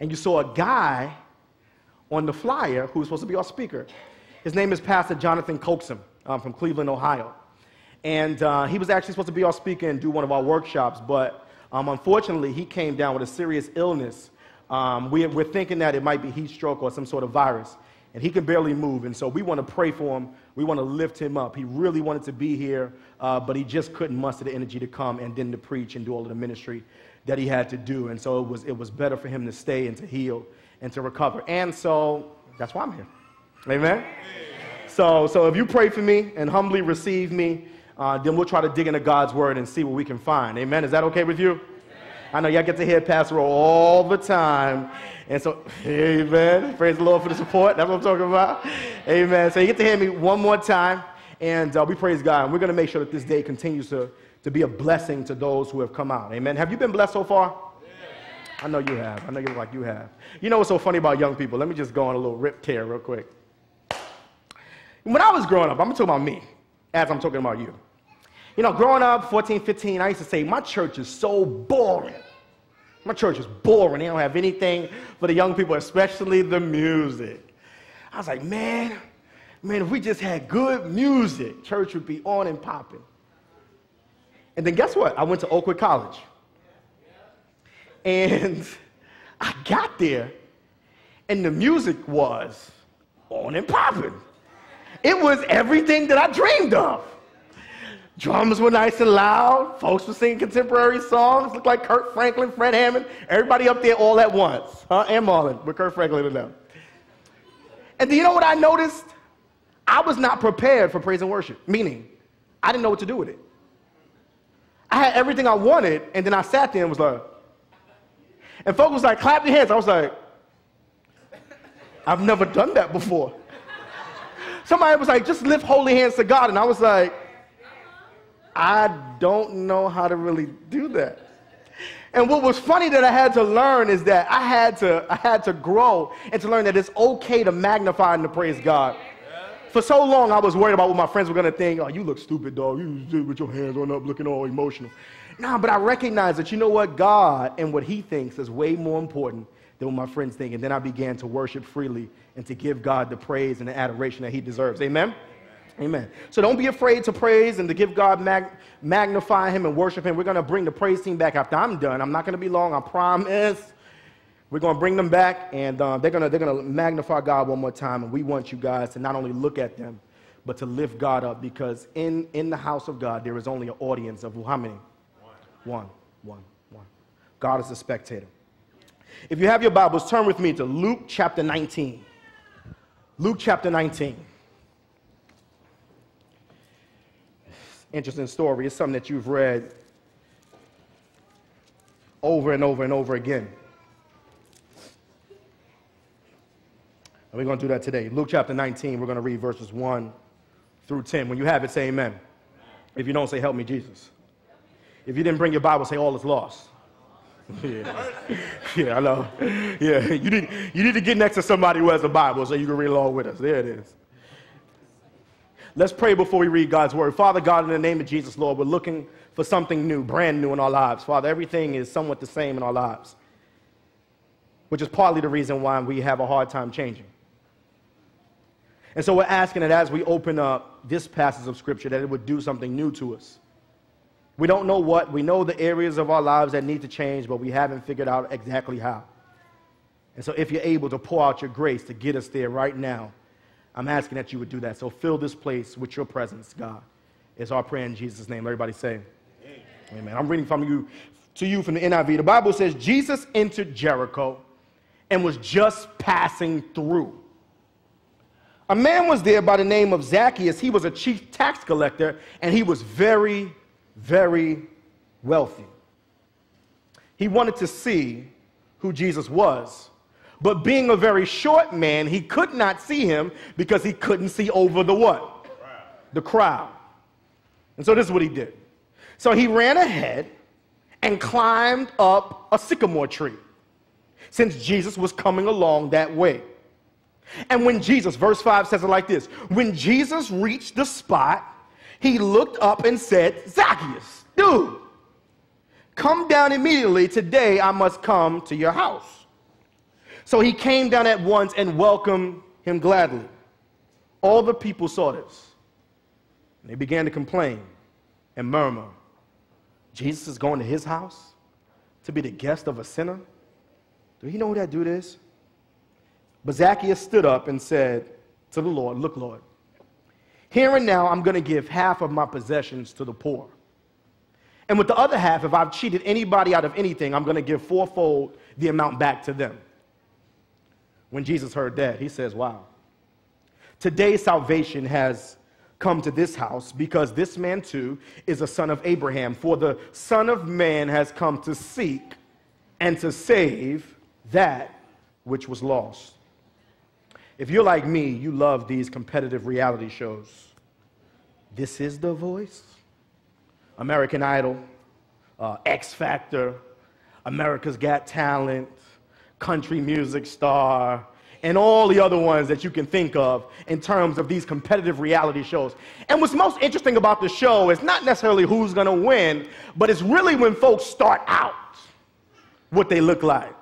and you saw a guy on the flyer who was supposed to be our speaker. His name is Pastor Jonathan Coaxum um, from Cleveland, Ohio. And uh, he was actually supposed to be our speaker and do one of our workshops, but um, unfortunately, he came down with a serious illness. Um, we, we're thinking that it might be heat stroke or some sort of virus, and he can barely move. And so we want to pray for him. We want to lift him up. He really wanted to be here, uh, but he just couldn't muster the energy to come and then to preach and do all of the ministry that he had to do. And so it was, it was better for him to stay and to heal and to recover. And so that's why I'm here. Amen? So, so if you pray for me and humbly receive me, uh, then we'll try to dig into God's word and see what we can find. Amen? Is that okay with you? I know y'all get to hear Pastor all the time. And so, amen. Praise the Lord for the support. That's what I'm talking about. Amen. So you get to hear me one more time. And uh, we praise God. And we're going to make sure that this day continues to, to be a blessing to those who have come out. Amen. Have you been blessed so far? I know you have. I know you look like you have. You know what's so funny about young people? Let me just go on a little rip tear real quick. When I was growing up, I'm talking about me as I'm talking about you. You know, growing up, 14, 15, I used to say, my church is so boring. My church is boring. They don't have anything for the young people, especially the music. I was like, man, man, if we just had good music, church would be on and popping. And then guess what? I went to Oakwood College. And I got there, and the music was on and popping. It was everything that I dreamed of. Drums were nice and loud. Folks were singing contemporary songs. Looked like Kirk Franklin, Fred Hammond, everybody up there all at once. Huh? And Marlon, with Kirk Franklin and them. And do you know what I noticed? I was not prepared for praise and worship, meaning I didn't know what to do with it. I had everything I wanted, and then I sat there and was like, and folks was like, clap your hands. I was like, I've never done that before. Somebody was like, just lift holy hands to God. And I was like, I don't know how to really do that. And what was funny that I had to learn is that I had to, I had to grow and to learn that it's okay to magnify and to praise God. For so long, I was worried about what my friends were going to think. Oh, you look stupid, dog. You with your hands on up looking all emotional. Nah, but I recognize that you know what? God and what He thinks is way more important than what my friends think. And then I began to worship freely and to give God the praise and the adoration that He deserves. Amen? Amen. So don't be afraid to praise and to give God mag- magnify Him and worship Him. We're going to bring the praise team back after I'm done. I'm not going to be long, I promise. We're going to bring them back, and uh, they're going to they're gonna magnify God one more time. And we want you guys to not only look at them, but to lift God up because in, in the house of God, there is only an audience of how many? One, one, one. God is a spectator. If you have your Bibles, turn with me to Luke chapter 19. Luke chapter 19. Interesting story. It's something that you've read over and over and over again. And we're going to do that today. Luke chapter 19, we're going to read verses 1 through 10. When you have it, say amen. If you don't, say, Help me, Jesus. If you didn't bring your Bible, say, All is lost. yeah. yeah, I know. Yeah, you need, you need to get next to somebody who has a Bible so you can read along with us. There it is. Let's pray before we read God's word. Father God, in the name of Jesus, Lord, we're looking for something new, brand new in our lives. Father, everything is somewhat the same in our lives, which is partly the reason why we have a hard time changing. And so we're asking that as we open up this passage of Scripture, that it would do something new to us. We don't know what. We know the areas of our lives that need to change, but we haven't figured out exactly how. And so if you're able to pour out your grace to get us there right now, I'm asking that you would do that. So fill this place with your presence, God. It's our prayer in Jesus' name. Everybody say, Amen. Amen. I'm reading from you to you from the NIV. The Bible says Jesus entered Jericho and was just passing through. A man was there by the name of Zacchaeus. He was a chief tax collector and he was very, very wealthy. He wanted to see who Jesus was. But being a very short man, he could not see him because he couldn't see over the what? The crowd. And so this is what he did. So he ran ahead and climbed up a sycamore tree since Jesus was coming along that way. And when Jesus, verse 5 says it like this when Jesus reached the spot, he looked up and said, Zacchaeus, dude, come down immediately. Today I must come to your house. So he came down at once and welcomed him gladly. All the people saw this. They began to complain and murmur. Jesus is going to his house to be the guest of a sinner? Do you know who that dude is? But Zacchaeus stood up and said to the Lord, Look, Lord, here and now I'm going to give half of my possessions to the poor. And with the other half, if I've cheated anybody out of anything, I'm going to give fourfold the amount back to them. When Jesus heard that, he says, Wow. Today, salvation has come to this house because this man too is a son of Abraham. For the Son of Man has come to seek and to save that which was lost. If you're like me, you love these competitive reality shows. This is The Voice, American Idol, uh, X Factor, America's Got Talent, Country Music Star, and all the other ones that you can think of in terms of these competitive reality shows. And what's most interesting about the show is not necessarily who's gonna win, but it's really when folks start out what they look like.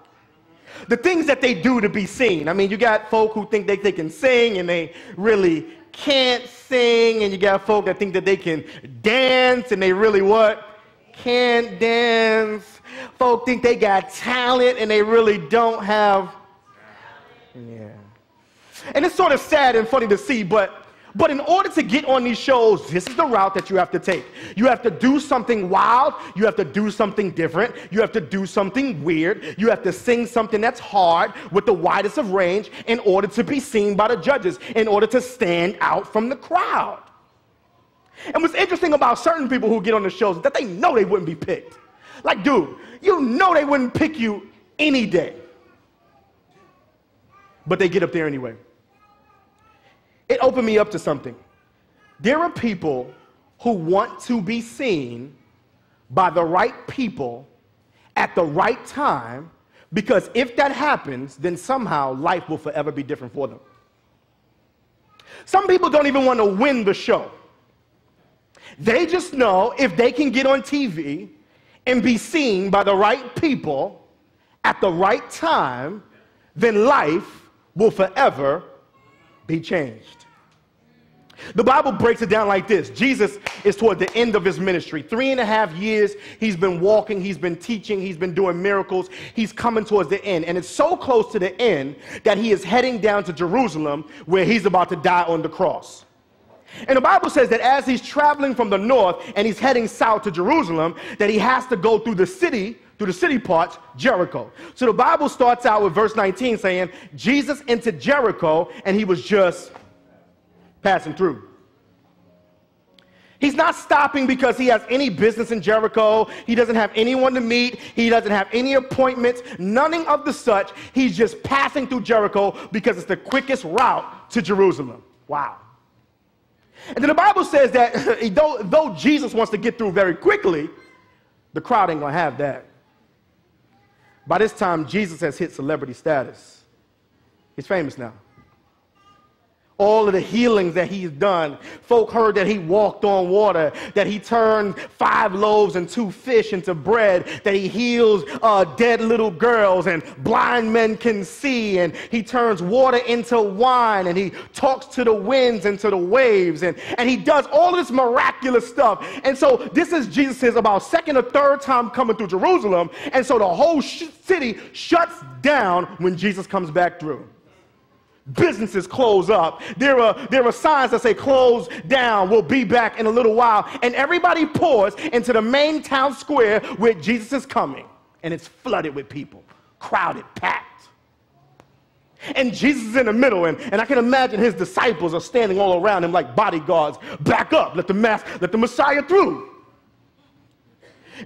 The things that they do to be seen. I mean, you got folk who think they, they can sing and they really can't sing, and you got folk that think that they can dance and they really what? Can't dance. Folk think they got talent and they really don't have yeah. And it's sort of sad and funny to see, but but in order to get on these shows, this is the route that you have to take. You have to do something wild. You have to do something different. You have to do something weird. You have to sing something that's hard with the widest of range in order to be seen by the judges, in order to stand out from the crowd. And what's interesting about certain people who get on the shows is that they know they wouldn't be picked. Like, dude, you know they wouldn't pick you any day but they get up there anyway. It opened me up to something. There are people who want to be seen by the right people at the right time because if that happens, then somehow life will forever be different for them. Some people don't even want to win the show. They just know if they can get on TV and be seen by the right people at the right time, then life will forever be changed. The Bible breaks it down like this Jesus is toward the end of his ministry. Three and a half years he's been walking, he's been teaching, he's been doing miracles. He's coming towards the end. And it's so close to the end that he is heading down to Jerusalem where he's about to die on the cross. And the Bible says that as he's traveling from the north and he's heading south to Jerusalem, that he has to go through the city, through the city parts, Jericho. So the Bible starts out with verse 19 saying, Jesus entered Jericho and he was just passing through. He's not stopping because he has any business in Jericho. He doesn't have anyone to meet. He doesn't have any appointments. Nothing of the such. He's just passing through Jericho because it's the quickest route to Jerusalem. Wow. And then the Bible says that though, though Jesus wants to get through very quickly, the crowd ain't going to have that. By this time, Jesus has hit celebrity status. He's famous now all of the healings that he's done. Folk heard that he walked on water, that he turned five loaves and two fish into bread, that he heals uh, dead little girls and blind men can see, and he turns water into wine, and he talks to the winds and to the waves, and, and he does all this miraculous stuff. And so this is Jesus' about second or third time coming through Jerusalem, and so the whole sh- city shuts down when Jesus comes back through businesses close up. There are, there are signs that say close down, we'll be back in a little while. And everybody pours into the main town square where Jesus is coming. And it's flooded with people, crowded, packed. And Jesus is in the middle, and, and I can imagine his disciples are standing all around him like bodyguards. Back up, let the mass, let the Messiah through.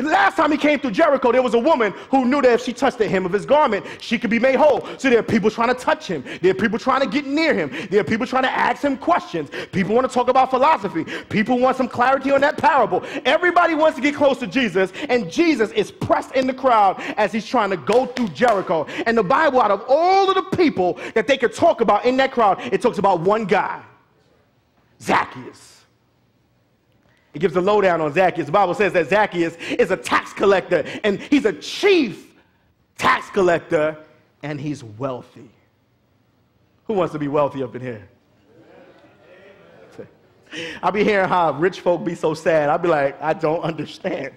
Last time he came through Jericho, there was a woman who knew that if she touched the hem of his garment, she could be made whole. So there are people trying to touch him. There are people trying to get near him. There are people trying to ask him questions. People want to talk about philosophy. People want some clarity on that parable. Everybody wants to get close to Jesus, and Jesus is pressed in the crowd as he's trying to go through Jericho. And the Bible, out of all of the people that they could talk about in that crowd, it talks about one guy Zacchaeus. It gives a lowdown on Zacchaeus. The Bible says that Zacchaeus is a tax collector, and he's a chief tax collector, and he's wealthy. Who wants to be wealthy up in here? I'll be hearing how rich folk be so sad. I'll be like, I don't understand.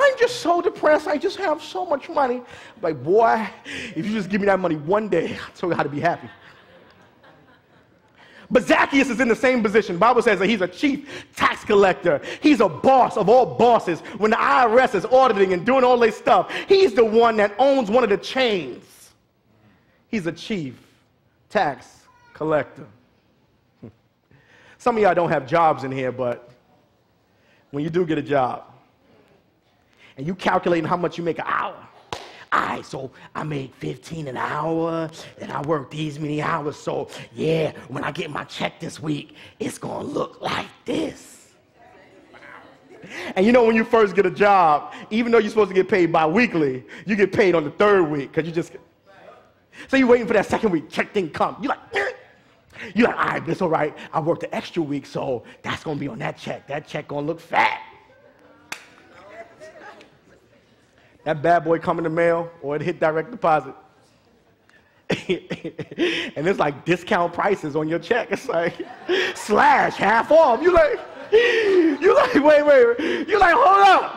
I'm just so depressed. I just have so much money. I'm like, boy, if you just give me that money one day, I'll tell you how to be happy. But Zacchaeus is in the same position. Bible says that he's a chief tax collector. He's a boss of all bosses. When the IRS is auditing and doing all this stuff, he's the one that owns one of the chains. He's a chief tax collector. Some of y'all don't have jobs in here, but when you do get a job and you calculating how much you make an hour, all right, so I made 15 an hour, and I work these many hours. So yeah, when I get my check this week, it's gonna look like this. And you know, when you first get a job, even though you're supposed to get paid bi-weekly, you get paid on the third week because you just. So you're waiting for that second week, check didn't come. You're like, eh. you're like, all right, it's all right. I worked the extra week, so that's gonna be on that check. That check gonna look fat. That bad boy come in the mail or it hit direct deposit. and it's like discount prices on your check. It's like slash half off. You like, you like, wait, wait. You like, hold up.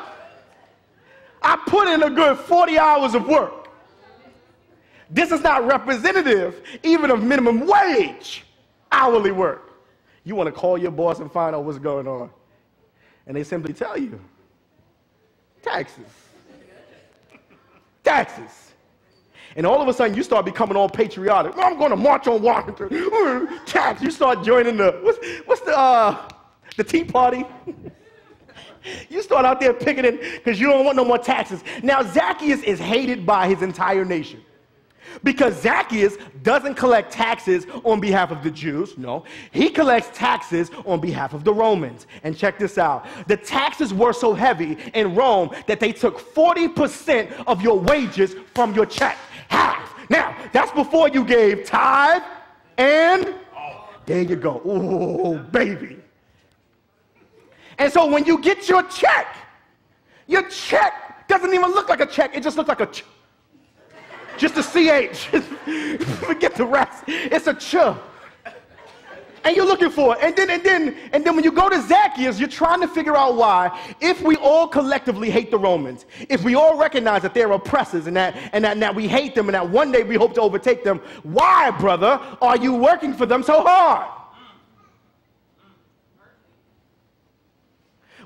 I put in a good 40 hours of work. This is not representative even of minimum wage hourly work. You want to call your boss and find out what's going on. And they simply tell you taxes taxes. And all of a sudden, you start becoming all patriotic. I'm going to march on Washington. Tax. You start joining the what's, what's the uh, the Tea Party. you start out there picketing because you don't want no more taxes. Now Zacchaeus is hated by his entire nation. Because Zacchaeus doesn't collect taxes on behalf of the Jews, no. He collects taxes on behalf of the Romans. And check this out the taxes were so heavy in Rome that they took 40% of your wages from your check. Half. Now, that's before you gave tithe and there you go. Oh, baby. And so when you get your check, your check Doesn't even look like a check, it just looks like a ch. Just a CH. Forget the rest. It's a ch. And you're looking for it. And then, and then, and then when you go to Zacchaeus, you're trying to figure out why. If we all collectively hate the Romans, if we all recognize that they're oppressors and that, and that, and that we hate them and that one day we hope to overtake them, why, brother, are you working for them so hard?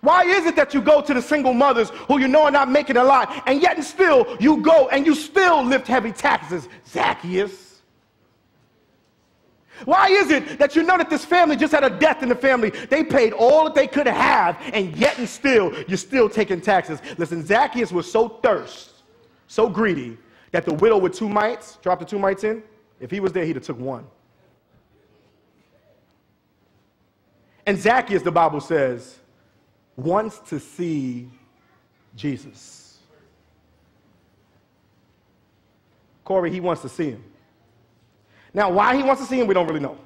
Why is it that you go to the single mothers who you know are not making a lot, and yet and still you go and you still lift heavy taxes, Zacchaeus? Why is it that you know that this family just had a death in the family? They paid all that they could have, and yet and still you're still taking taxes. Listen, Zacchaeus was so thirst, so greedy, that the widow with two mites, dropped the two mites in, if he was there, he'd have took one. And Zacchaeus, the Bible says, wants to see Jesus. Corey, he wants to see him. Now, why he wants to see him, we don't really know.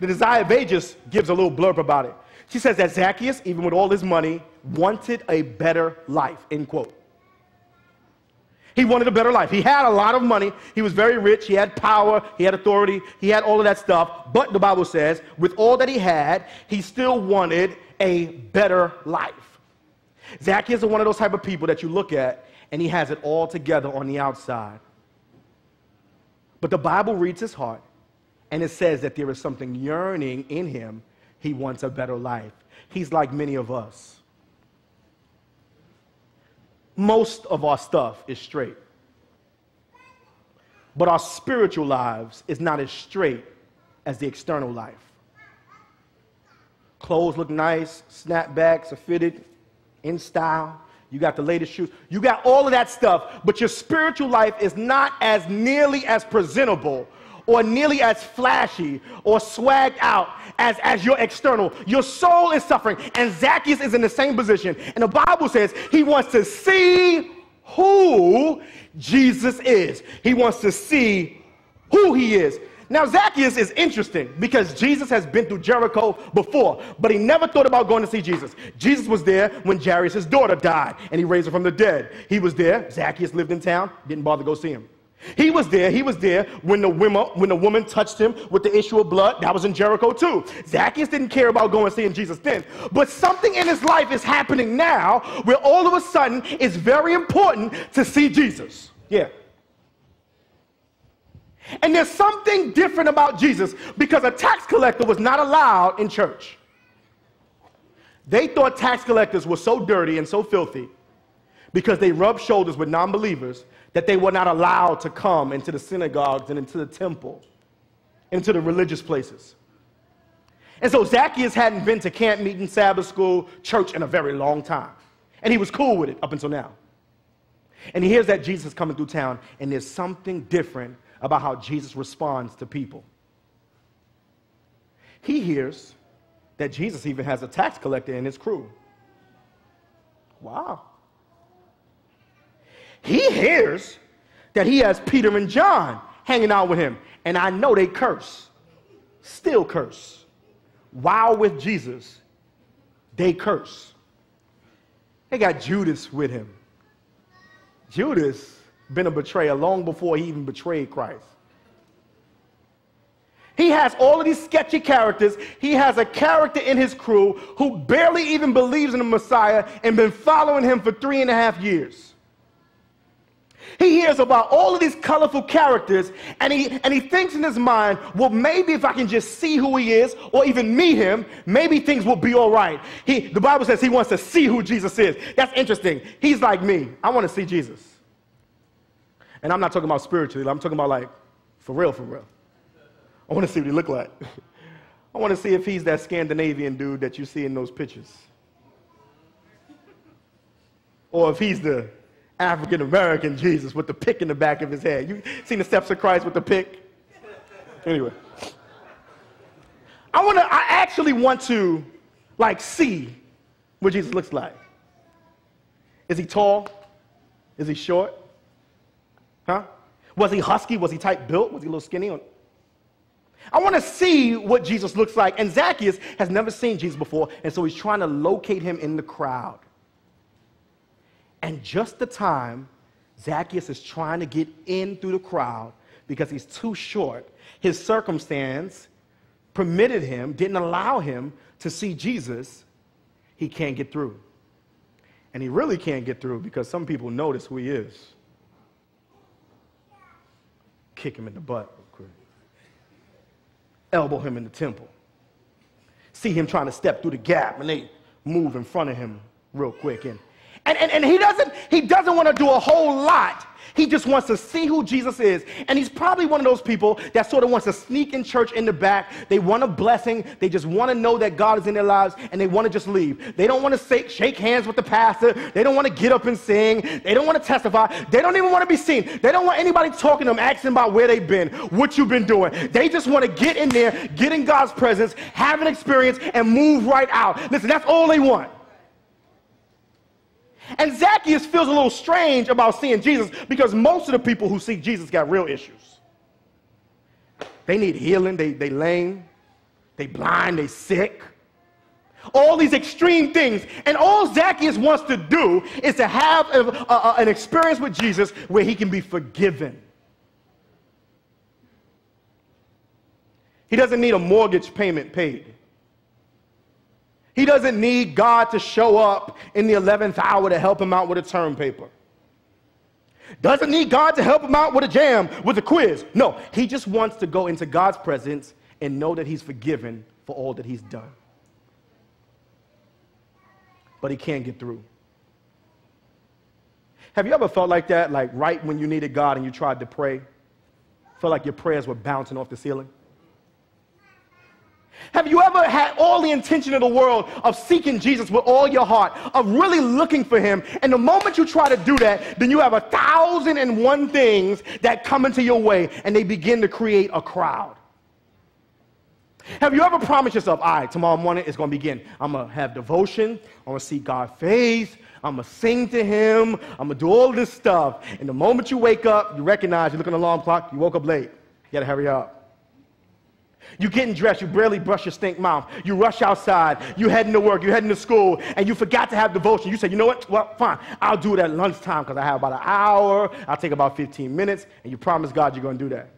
The Desire of Ages gives a little blurb about it. She says that Zacchaeus, even with all his money, wanted a better life, end quote. He wanted a better life. He had a lot of money. He was very rich. He had power. He had authority. He had all of that stuff. But the Bible says, with all that he had, he still wanted a better life. Zacchaeus is one of those type of people that you look at and he has it all together on the outside. But the Bible reads his heart and it says that there is something yearning in him. He wants a better life. He's like many of us. Most of our stuff is straight. But our spiritual lives is not as straight as the external life. Clothes look nice, snapbacks are fitted, in style. You got the latest shoes. You got all of that stuff, but your spiritual life is not as nearly as presentable or nearly as flashy or swagged out as, as your external. Your soul is suffering, and Zacchaeus is in the same position. And the Bible says he wants to see who Jesus is, he wants to see who he is. Now, Zacchaeus is interesting because Jesus has been through Jericho before, but he never thought about going to see Jesus. Jesus was there when Jairus' daughter died and he raised her from the dead. He was there. Zacchaeus lived in town, didn't bother to go see him. He was there. He was there when the, women, when the woman touched him with the issue of blood. That was in Jericho too. Zacchaeus didn't care about going and seeing Jesus then. But something in his life is happening now where all of a sudden it's very important to see Jesus. Yeah. And there's something different about Jesus because a tax collector was not allowed in church. They thought tax collectors were so dirty and so filthy because they rubbed shoulders with non believers that they were not allowed to come into the synagogues and into the temple, into the religious places. And so Zacchaeus hadn't been to camp meeting, Sabbath school, church in a very long time. And he was cool with it up until now. And he hears that Jesus is coming through town, and there's something different about how Jesus responds to people. He hears that Jesus even has a tax collector in his crew. Wow. He hears that he has Peter and John hanging out with him, and I know they curse, still curse. While with Jesus, they curse. They got Judas with him. Judas been a betrayer long before he even betrayed Christ. He has all of these sketchy characters. He has a character in his crew who barely even believes in the Messiah and been following him for three and a half years. He hears about all of these colorful characters and he, and he thinks in his mind, well, maybe if I can just see who he is or even meet him, maybe things will be all right. He, the Bible says he wants to see who Jesus is. That's interesting. He's like me. I want to see Jesus. And I'm not talking about spiritually, I'm talking about like for real, for real. I want to see what he look like. I want to see if he's that Scandinavian dude that you see in those pictures. Or if he's the African American Jesus with the pick in the back of his head. You seen the steps of Christ with the pick? Anyway. I want to, I actually want to like see what Jesus looks like. Is he tall? Is he short? Huh? Was he husky? Was he tight built? Was he a little skinny? I want to see what Jesus looks like. And Zacchaeus has never seen Jesus before, and so he's trying to locate him in the crowd. And just the time Zacchaeus is trying to get in through the crowd because he's too short, his circumstance permitted him, didn't allow him to see Jesus, he can't get through. And he really can't get through because some people notice who he is. Kick him in the butt real quick. Elbow him in the temple. See him trying to step through the gap and they move in front of him real quick. And, and, and, and he doesn't, he doesn't want to do a whole lot. He just wants to see who Jesus is. And he's probably one of those people that sort of wants to sneak in church in the back. They want a blessing. They just want to know that God is in their lives and they want to just leave. They don't want to say, shake hands with the pastor. They don't want to get up and sing. They don't want to testify. They don't even want to be seen. They don't want anybody talking to them, asking about where they've been, what you've been doing. They just want to get in there, get in God's presence, have an experience, and move right out. Listen, that's all they want. And Zacchaeus feels a little strange about seeing Jesus because most of the people who see Jesus got real issues. They need healing, they, they lame, they blind, they sick. All these extreme things. And all Zacchaeus wants to do is to have a, a, an experience with Jesus where he can be forgiven. He doesn't need a mortgage payment paid. He doesn't need God to show up in the 11th hour to help him out with a term paper. Doesn't need God to help him out with a jam, with a quiz. No, he just wants to go into God's presence and know that he's forgiven for all that he's done. But he can't get through. Have you ever felt like that, like right when you needed God and you tried to pray? Felt like your prayers were bouncing off the ceiling? Have you ever had all the intention in the world of seeking Jesus with all your heart, of really looking for him? And the moment you try to do that, then you have a thousand and one things that come into your way and they begin to create a crowd. Have you ever promised yourself, all right, tomorrow morning it's going to begin. I'm going to have devotion. I'm going to see God's face. I'm going to sing to him. I'm going to do all this stuff. And the moment you wake up, you recognize, you look at the alarm clock, you woke up late. You got to hurry up. You getting dressed, you barely brush your stink mouth. You rush outside, you heading to work, you heading to school, and you forgot to have devotion. You say, you know what? Well, fine, I'll do it at lunchtime because I have about an hour. I'll take about 15 minutes, and you promise God you're going to do that.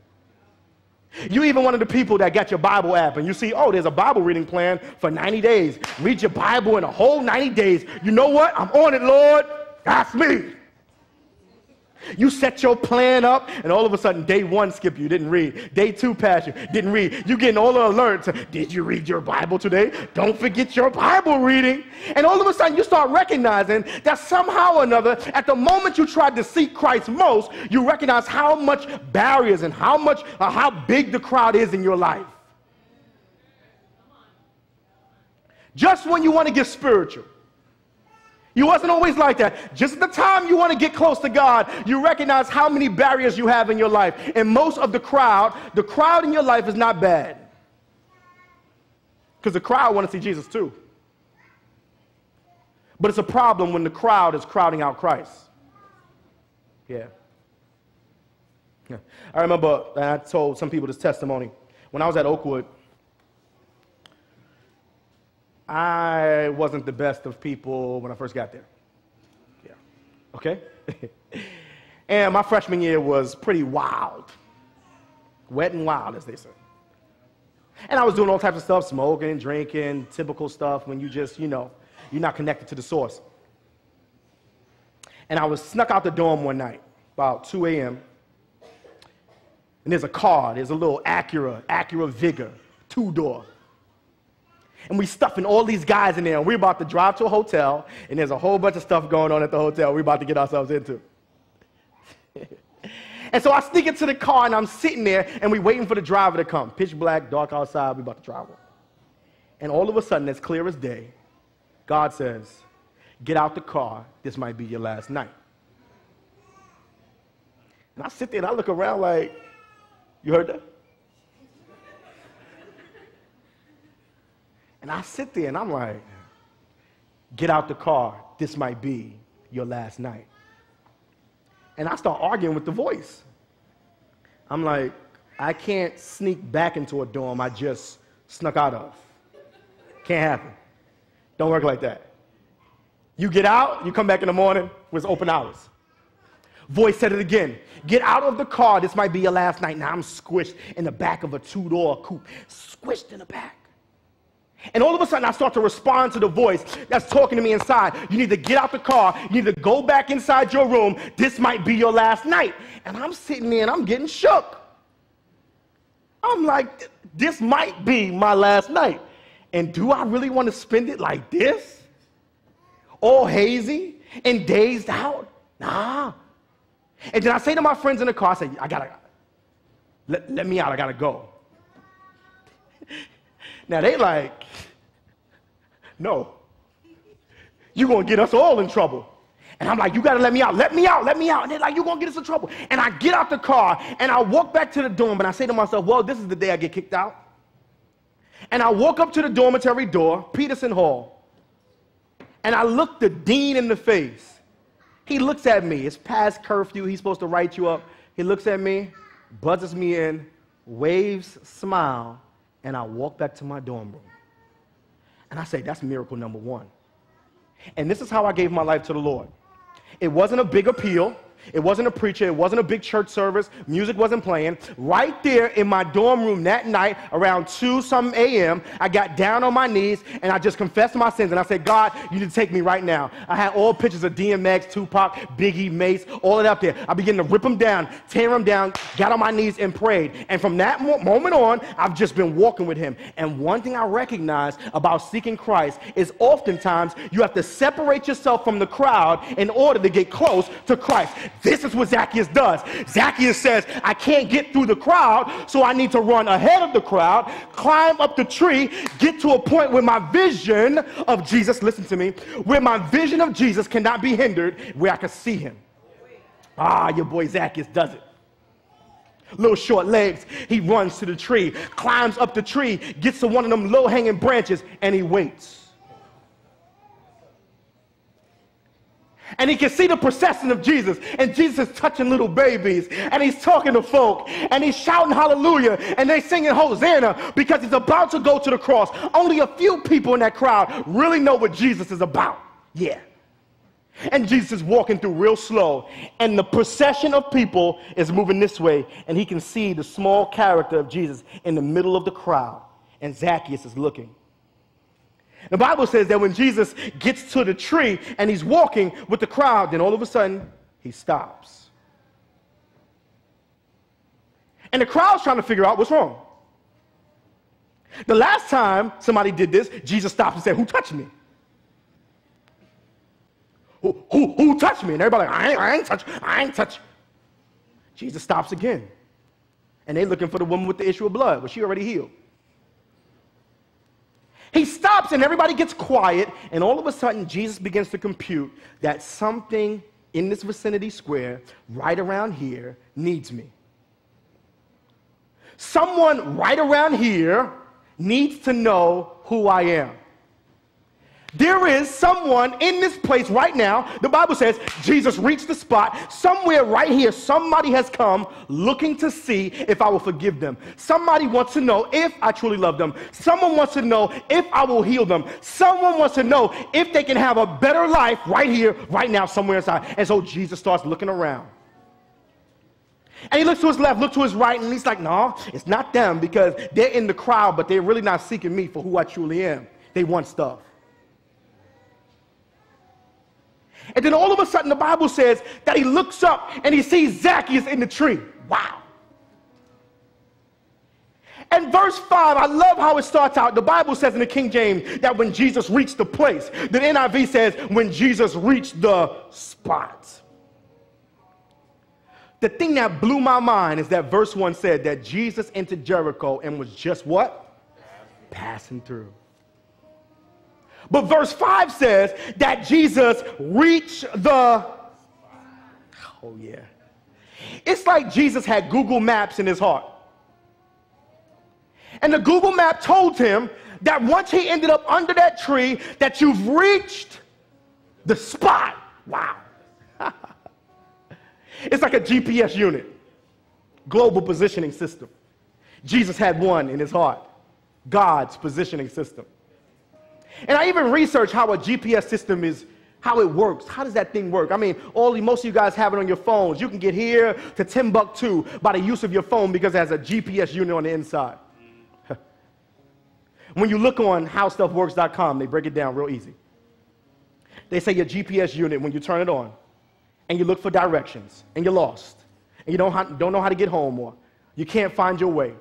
You even one of the people that got your Bible app and you see, oh, there's a Bible reading plan for 90 days. Read your Bible in a whole 90 days. You know what? I'm on it, Lord. That's me. You set your plan up, and all of a sudden, day one skip you didn't read. Day two pass you didn't read. You getting all the alerts. Did you read your Bible today? Don't forget your Bible reading. And all of a sudden, you start recognizing that somehow or another, at the moment you tried to seek Christ most, you recognize how much barriers and how much, uh, how big the crowd is in your life. Just when you want to get spiritual. You wasn't always like that. Just at the time you want to get close to God, you recognize how many barriers you have in your life. And most of the crowd, the crowd in your life is not bad. Because the crowd want to see Jesus too. But it's a problem when the crowd is crowding out Christ. Yeah. yeah. I remember, I told some people this testimony. When I was at Oakwood, I wasn't the best of people when I first got there. Yeah. Okay? and my freshman year was pretty wild. Wet and wild, as they say. And I was doing all types of stuff, smoking, drinking, typical stuff when you just, you know, you're not connected to the source. And I was snuck out the dorm one night, about 2 a.m. And there's a car, there's a little Acura, Acura Vigor, two door and we're stuffing all these guys in there, and we're about to drive to a hotel, and there's a whole bunch of stuff going on at the hotel we're about to get ourselves into. and so I sneak into the car, and I'm sitting there, and we're waiting for the driver to come. Pitch black, dark outside, we're about to drive. And all of a sudden, as clear as day, God says, Get out the car, this might be your last night. And I sit there and I look around like, You heard that? And I sit there and I'm like, get out the car. This might be your last night. And I start arguing with the voice. I'm like, I can't sneak back into a dorm I just snuck out of. Can't happen. Don't work like that. You get out, you come back in the morning, with open hours. Voice said it again. Get out of the car. This might be your last night. Now I'm squished in the back of a two door coupe. Squished in the back. And all of a sudden, I start to respond to the voice that's talking to me inside. You need to get out the car. You need to go back inside your room. This might be your last night. And I'm sitting there and I'm getting shook. I'm like, this might be my last night. And do I really want to spend it like this? All hazy and dazed out? Nah. And then I say to my friends in the car, I say, I gotta, let, let me out, I gotta go. Now they like, no. You're gonna get us all in trouble. And I'm like, you gotta let me out, let me out, let me out. And they're like, you're gonna get us in trouble. And I get out the car and I walk back to the dorm and I say to myself, well, this is the day I get kicked out. And I walk up to the dormitory door, Peterson Hall, and I look the dean in the face. He looks at me. It's past curfew. He's supposed to write you up. He looks at me, buzzes me in, waves, smile, and I walk back to my dorm room. And I say, that's miracle number one. And this is how I gave my life to the Lord. It wasn't a big appeal. It wasn't a preacher. It wasn't a big church service. Music wasn't playing. Right there in my dorm room that night, around 2 some a.m., I got down on my knees and I just confessed my sins. And I said, God, you need to take me right now. I had all pictures of DMX, Tupac, Biggie, Mase, all of that up there. I began to rip them down, tear them down, got on my knees and prayed. And from that mo- moment on, I've just been walking with him. And one thing I recognize about seeking Christ is oftentimes you have to separate yourself from the crowd in order to get close to Christ. This is what Zacchaeus does. Zacchaeus says, I can't get through the crowd, so I need to run ahead of the crowd, climb up the tree, get to a point where my vision of Jesus, listen to me, where my vision of Jesus cannot be hindered, where I can see him. Ah, your boy Zacchaeus does it. Little short legs, he runs to the tree, climbs up the tree, gets to one of them low hanging branches, and he waits. And he can see the procession of Jesus. And Jesus is touching little babies, and he's talking to folk, and he's shouting hallelujah, and they're singing Hosanna because he's about to go to the cross. Only a few people in that crowd really know what Jesus is about. Yeah. And Jesus is walking through real slow, and the procession of people is moving this way, and he can see the small character of Jesus in the middle of the crowd, and Zacchaeus is looking. The Bible says that when Jesus gets to the tree and he's walking with the crowd, then all of a sudden he stops. And the crowd's trying to figure out what's wrong. The last time somebody did this, Jesus stopped and said, Who touched me? Who, who, who touched me? And everybody like, I ain't, I ain't touch, I ain't touch. Jesus stops again. And they're looking for the woman with the issue of blood, but she already healed. He stops and everybody gets quiet, and all of a sudden, Jesus begins to compute that something in this vicinity square, right around here, needs me. Someone right around here needs to know who I am. There is someone in this place right now. The Bible says Jesus reached the spot. Somewhere right here, somebody has come looking to see if I will forgive them. Somebody wants to know if I truly love them. Someone wants to know if I will heal them. Someone wants to know if they can have a better life right here, right now, somewhere inside. And so Jesus starts looking around. And he looks to his left, looks to his right, and he's like, no, it's not them because they're in the crowd, but they're really not seeking me for who I truly am. They want stuff. And then all of a sudden, the Bible says that he looks up and he sees Zacchaeus in the tree. Wow. And verse 5, I love how it starts out. The Bible says in the King James that when Jesus reached the place, the NIV says when Jesus reached the spot. The thing that blew my mind is that verse 1 said that Jesus entered Jericho and was just what? Passing through. But verse 5 says that Jesus reached the. Oh, yeah. It's like Jesus had Google Maps in his heart. And the Google map told him that once he ended up under that tree, that you've reached the spot. Wow. it's like a GPS unit, global positioning system. Jesus had one in his heart, God's positioning system. And I even researched how a GPS system is how it works. How does that thing work? I mean, all most of you guys have it on your phones. You can get here to Timbuktu by the use of your phone because it has a GPS unit on the inside. when you look on howstuffworks.com, they break it down real easy. They say your GPS unit, when you turn it on, and you look for directions, and you're lost, and you don't, don't know how to get home, or you can't find your way.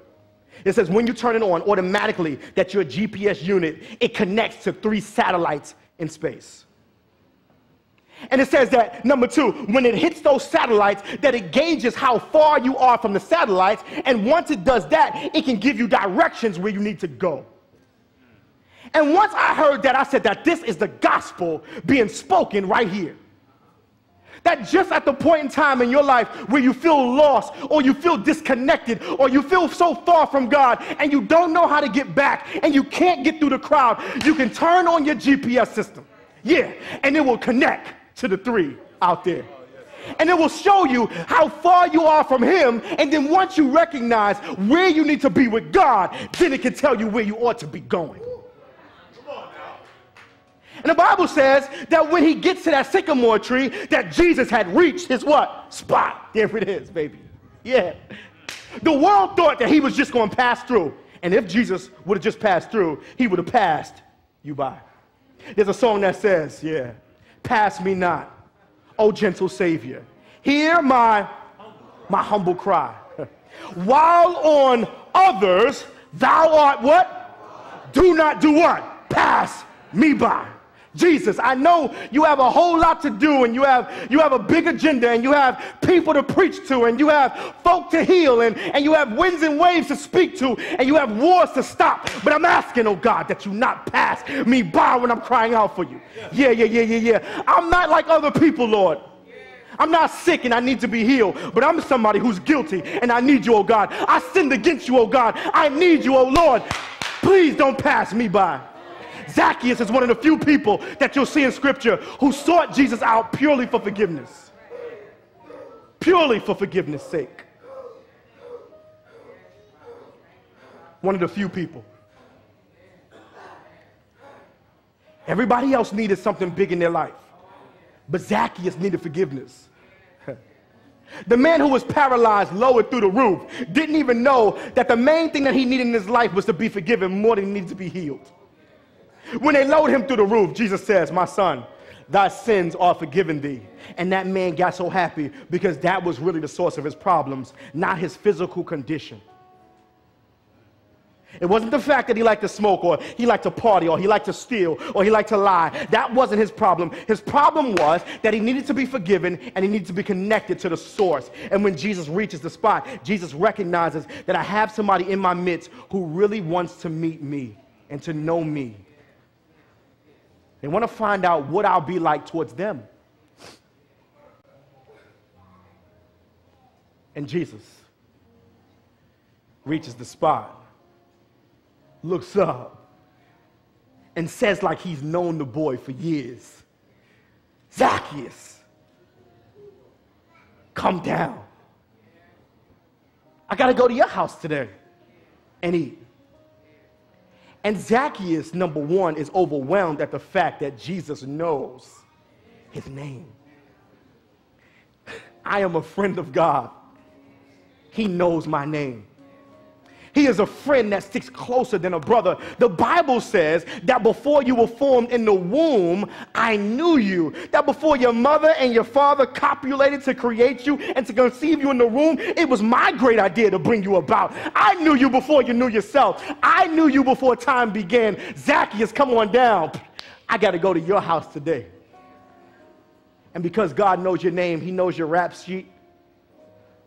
It says when you turn it on, automatically that your GPS unit, it connects to three satellites in space. And it says that, number two, when it hits those satellites, that it gauges how far you are from the satellites. And once it does that, it can give you directions where you need to go. And once I heard that, I said that this is the gospel being spoken right here. That just at the point in time in your life where you feel lost or you feel disconnected or you feel so far from God and you don't know how to get back and you can't get through the crowd, you can turn on your GPS system. Yeah, and it will connect to the three out there. And it will show you how far you are from Him. And then once you recognize where you need to be with God, then it can tell you where you ought to be going. And the Bible says that when he gets to that sycamore tree, that Jesus had reached his what? Spot. There it is, baby. Yeah. The world thought that he was just going to pass through. And if Jesus would have just passed through, he would have passed you by. There's a song that says, yeah, pass me not, O gentle Savior. Hear my, my humble cry. While on others, thou art what? Do not do what? Pass me by. Jesus, I know you have a whole lot to do and you have you have a big agenda and you have people to preach to and you have folk to heal and, and you have winds and waves to speak to and you have wars to stop. But I'm asking, oh God, that you not pass me by when I'm crying out for you. Yeah, yeah, yeah, yeah, yeah. I'm not like other people, Lord. I'm not sick and I need to be healed, but I'm somebody who's guilty and I need you, oh God. I sinned against you, oh God. I need you, oh Lord. Please don't pass me by. Zacchaeus is one of the few people that you'll see in Scripture who sought Jesus out purely for forgiveness. Purely for forgiveness' sake. One of the few people. Everybody else needed something big in their life, but Zacchaeus needed forgiveness. The man who was paralyzed lowered through the roof didn't even know that the main thing that he needed in his life was to be forgiven more than he needed to be healed. When they lowered him through the roof, Jesus says, My son, thy sins are forgiven thee. And that man got so happy because that was really the source of his problems, not his physical condition. It wasn't the fact that he liked to smoke or he liked to party or he liked to steal or he liked to lie. That wasn't his problem. His problem was that he needed to be forgiven and he needed to be connected to the source. And when Jesus reaches the spot, Jesus recognizes that I have somebody in my midst who really wants to meet me and to know me. They want to find out what I'll be like towards them. And Jesus reaches the spot, looks up, and says, like he's known the boy for years Zacchaeus, come down. I got to go to your house today and eat. And Zacchaeus, number one, is overwhelmed at the fact that Jesus knows his name. I am a friend of God. He knows my name. He is a friend that sticks closer than a brother. The Bible says that before you were formed in the womb, I knew you. That before your mother and your father copulated to create you and to conceive you in the womb, it was my great idea to bring you about. I knew you before you knew yourself. I knew you before time began. Zacchaeus, come on down. I got to go to your house today. And because God knows your name, He knows your rap sheet,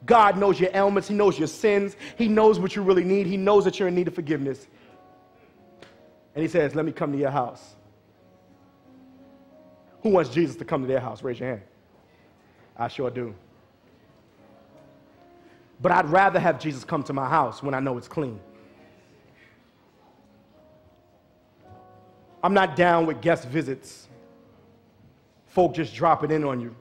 God knows your ailments, He knows your sins, He knows what you really need, He knows that you're in need of forgiveness. And He says, Let me come to your house. Who wants Jesus to come to their house? Raise your hand. I sure do. But I'd rather have Jesus come to my house when I know it's clean. I'm not down with guest visits, folk just dropping in on you.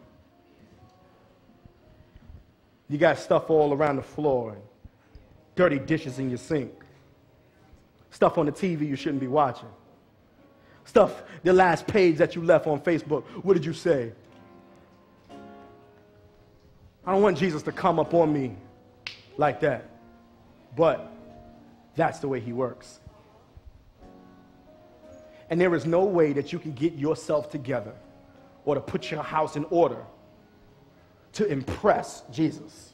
You got stuff all around the floor and dirty dishes in your sink. Stuff on the TV you shouldn't be watching. Stuff, the last page that you left on Facebook, what did you say? I don't want Jesus to come up on me like that. But that's the way he works. And there is no way that you can get yourself together or to put your house in order to impress Jesus.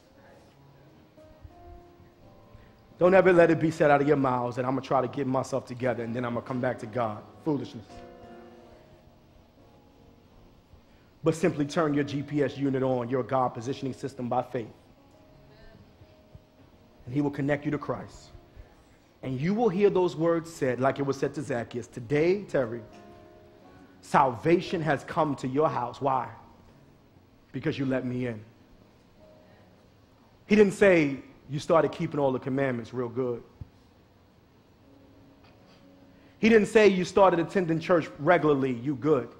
Don't ever let it be said out of your mouths that I'm going to try to get myself together and then I'm going to come back to God. Foolishness. But simply turn your GPS unit on, your God positioning system by faith. And He will connect you to Christ. And you will hear those words said, like it was said to Zacchaeus Today, Terry, salvation has come to your house. Why? Because you let me in. He didn't say, you started keeping all the commandments real good. He didn't say you started attending church regularly, you good.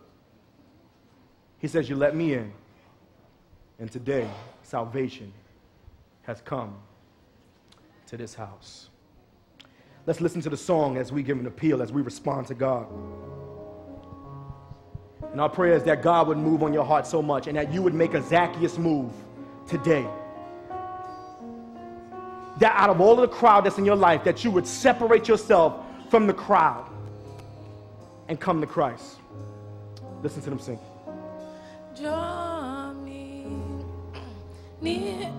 He says, You let me in. And today, salvation has come to this house. Let's listen to the song as we give an appeal, as we respond to God. And our prayer is that God would move on your heart so much and that you would make a Zacchaeus move today that out of all of the crowd that's in your life, that you would separate yourself from the crowd and come to Christ. Listen to them sing. Draw me near,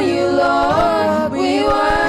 you, Lord. We worship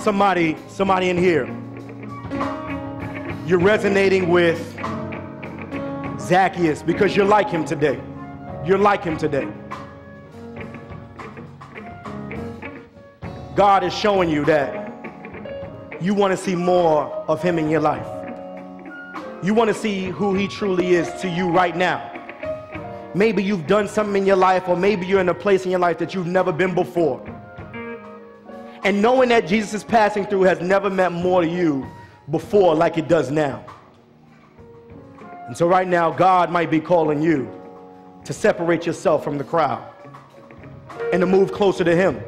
Somebody, somebody in here. You're resonating with Zacchaeus because you're like him today. You're like him today. God is showing you that you want to see more of him in your life. You want to see who he truly is to you right now. Maybe you've done something in your life, or maybe you're in a place in your life that you've never been before. And knowing that Jesus is passing through has never meant more to you before like it does now. And so, right now, God might be calling you to separate yourself from the crowd and to move closer to Him.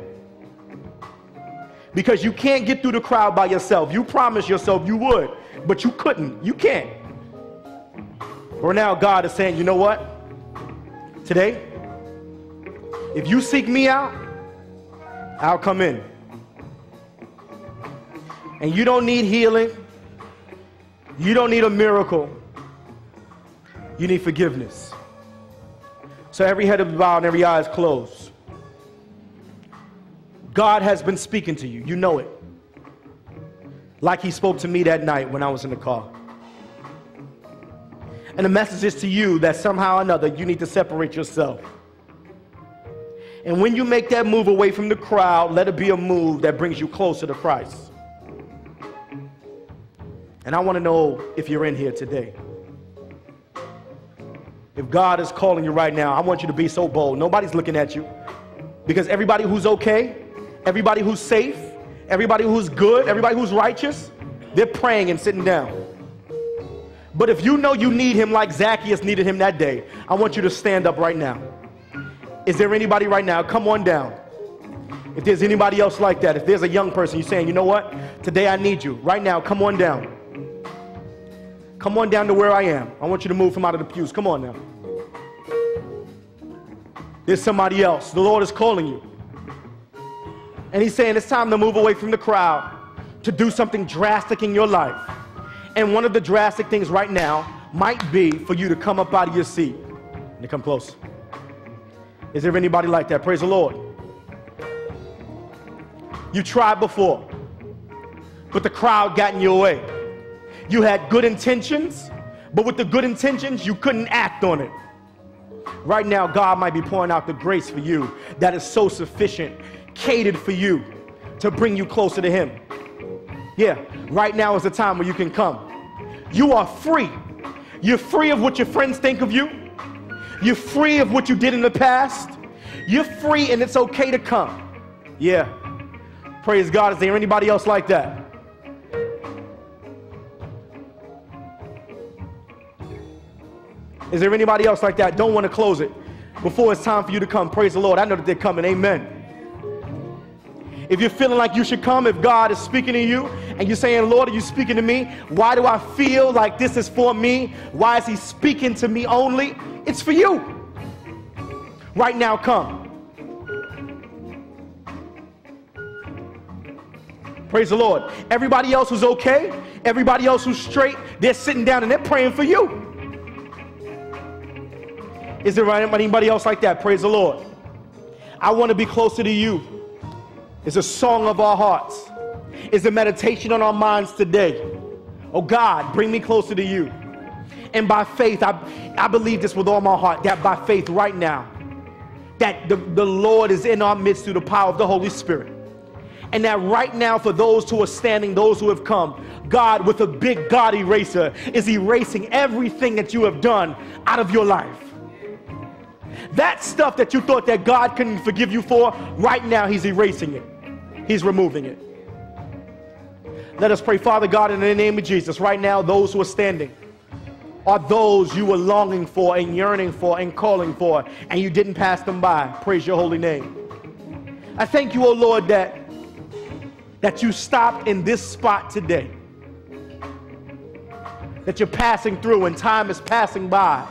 Because you can't get through the crowd by yourself. You promised yourself you would, but you couldn't. You can't. Or now, God is saying, you know what? Today, if you seek me out, I'll come in. And you don't need healing. You don't need a miracle. You need forgiveness. So every head is bowed and every eye is closed. God has been speaking to you. You know it. Like he spoke to me that night when I was in the car. And the message is to you that somehow or another you need to separate yourself. And when you make that move away from the crowd, let it be a move that brings you closer to Christ. And I want to know if you're in here today. If God is calling you right now, I want you to be so bold. Nobody's looking at you. Because everybody who's okay, everybody who's safe, everybody who's good, everybody who's righteous, they're praying and sitting down. But if you know you need him like Zacchaeus needed him that day, I want you to stand up right now. Is there anybody right now? Come on down. If there's anybody else like that, if there's a young person, you're saying, you know what? Today I need you. Right now, come on down. Come on down to where I am. I want you to move from out of the pews. Come on now. There's somebody else. The Lord is calling you. And He's saying it's time to move away from the crowd to do something drastic in your life. And one of the drastic things right now might be for you to come up out of your seat and to come close. Is there anybody like that? Praise the Lord. You tried before, but the crowd got in your way. You had good intentions, but with the good intentions, you couldn't act on it. Right now, God might be pouring out the grace for you that is so sufficient, catered for you to bring you closer to Him. Yeah, right now is the time where you can come. You are free. You're free of what your friends think of you. You're free of what you did in the past. You're free and it's okay to come. Yeah. Praise God. Is there anybody else like that? Is there anybody else like that? Don't want to close it before it's time for you to come. Praise the Lord. I know that they're coming. Amen. If you're feeling like you should come, if God is speaking to you and you're saying, Lord, are you speaking to me? Why do I feel like this is for me? Why is He speaking to me only? It's for you. Right now, come. Praise the Lord. Everybody else who's okay, everybody else who's straight, they're sitting down and they're praying for you. Is there anybody else like that? Praise the Lord. I want to be closer to you. It's a song of our hearts. It's a meditation on our minds today. Oh God, bring me closer to you. And by faith, I, I believe this with all my heart that by faith right now, that the, the Lord is in our midst through the power of the Holy Spirit. And that right now, for those who are standing, those who have come, God, with a big God eraser, is erasing everything that you have done out of your life. That stuff that you thought that God couldn't forgive you for, right now He's erasing it. He's removing it. Let us pray, Father God, in the name of Jesus. Right now, those who are standing are those you were longing for and yearning for and calling for, and you didn't pass them by. Praise your holy name. I thank you, O oh Lord, that, that you stopped in this spot today. That you're passing through and time is passing by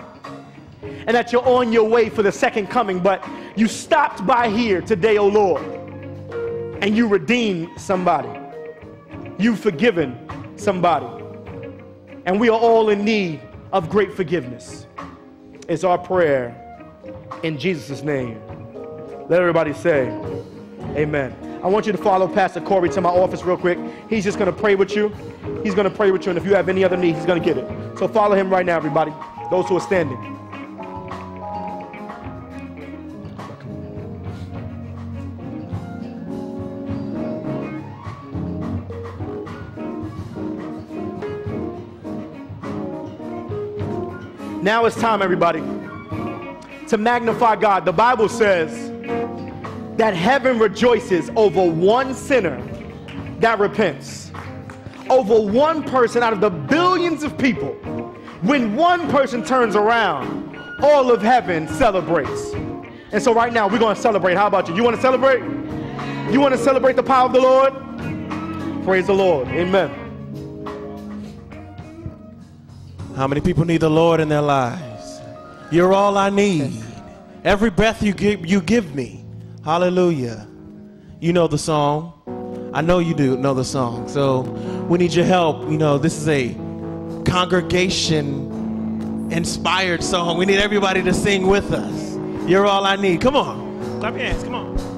and that you're on your way for the second coming, but you stopped by here today, O oh Lord, and you redeemed somebody. You've forgiven somebody. And we are all in need of great forgiveness. It's our prayer in Jesus' name. Let everybody say, Amen. I want you to follow Pastor Corey to my office real quick. He's just going to pray with you. He's going to pray with you, and if you have any other need, he's going to get it. So follow him right now, everybody. Those who are standing. Now it's time, everybody, to magnify God. The Bible says that heaven rejoices over one sinner that repents. Over one person out of the billions of people. When one person turns around, all of heaven celebrates. And so right now we're going to celebrate. How about you? You want to celebrate? You want to celebrate the power of the Lord? Praise the Lord. Amen. How many people need the Lord in their lives? You're all I need. Every breath you give, you give me. Hallelujah. You know the song. I know you do know the song. So we need your help. You know, this is a congregation inspired song. We need everybody to sing with us. You're all I need. Come on. Clap your hands. Come on.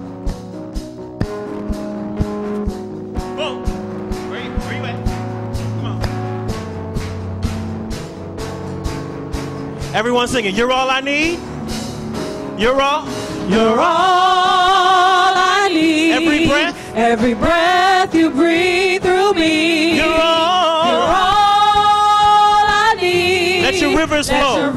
Everyone singing, You're all I need. You're all. You're all I need. Every breath. Every breath you breathe through me. You're all. You're all I need. Let your rivers Let flow. your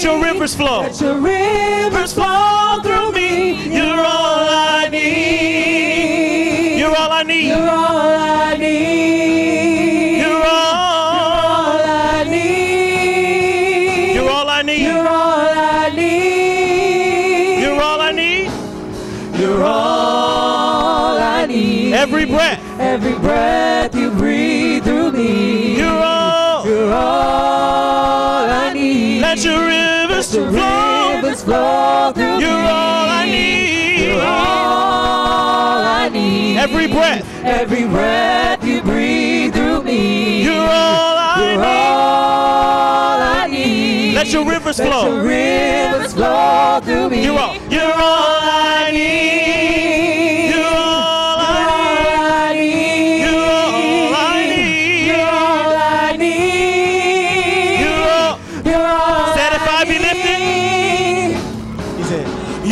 Let your rivers flow. Let your rivers flow through me. You're all I need. You're all I need. You're all I need. You're all. I need. You're all I need. You're all I need. You're all I need. You're all I need. Every breath. Every breath your flow. rivers flow through You're me. all I need. You're all I need. Every breath. Every breath you breathe through me. You're all I You're need. all I need. Let your rivers Let flow. your rivers flow through me. You're all. You're all I need. You're all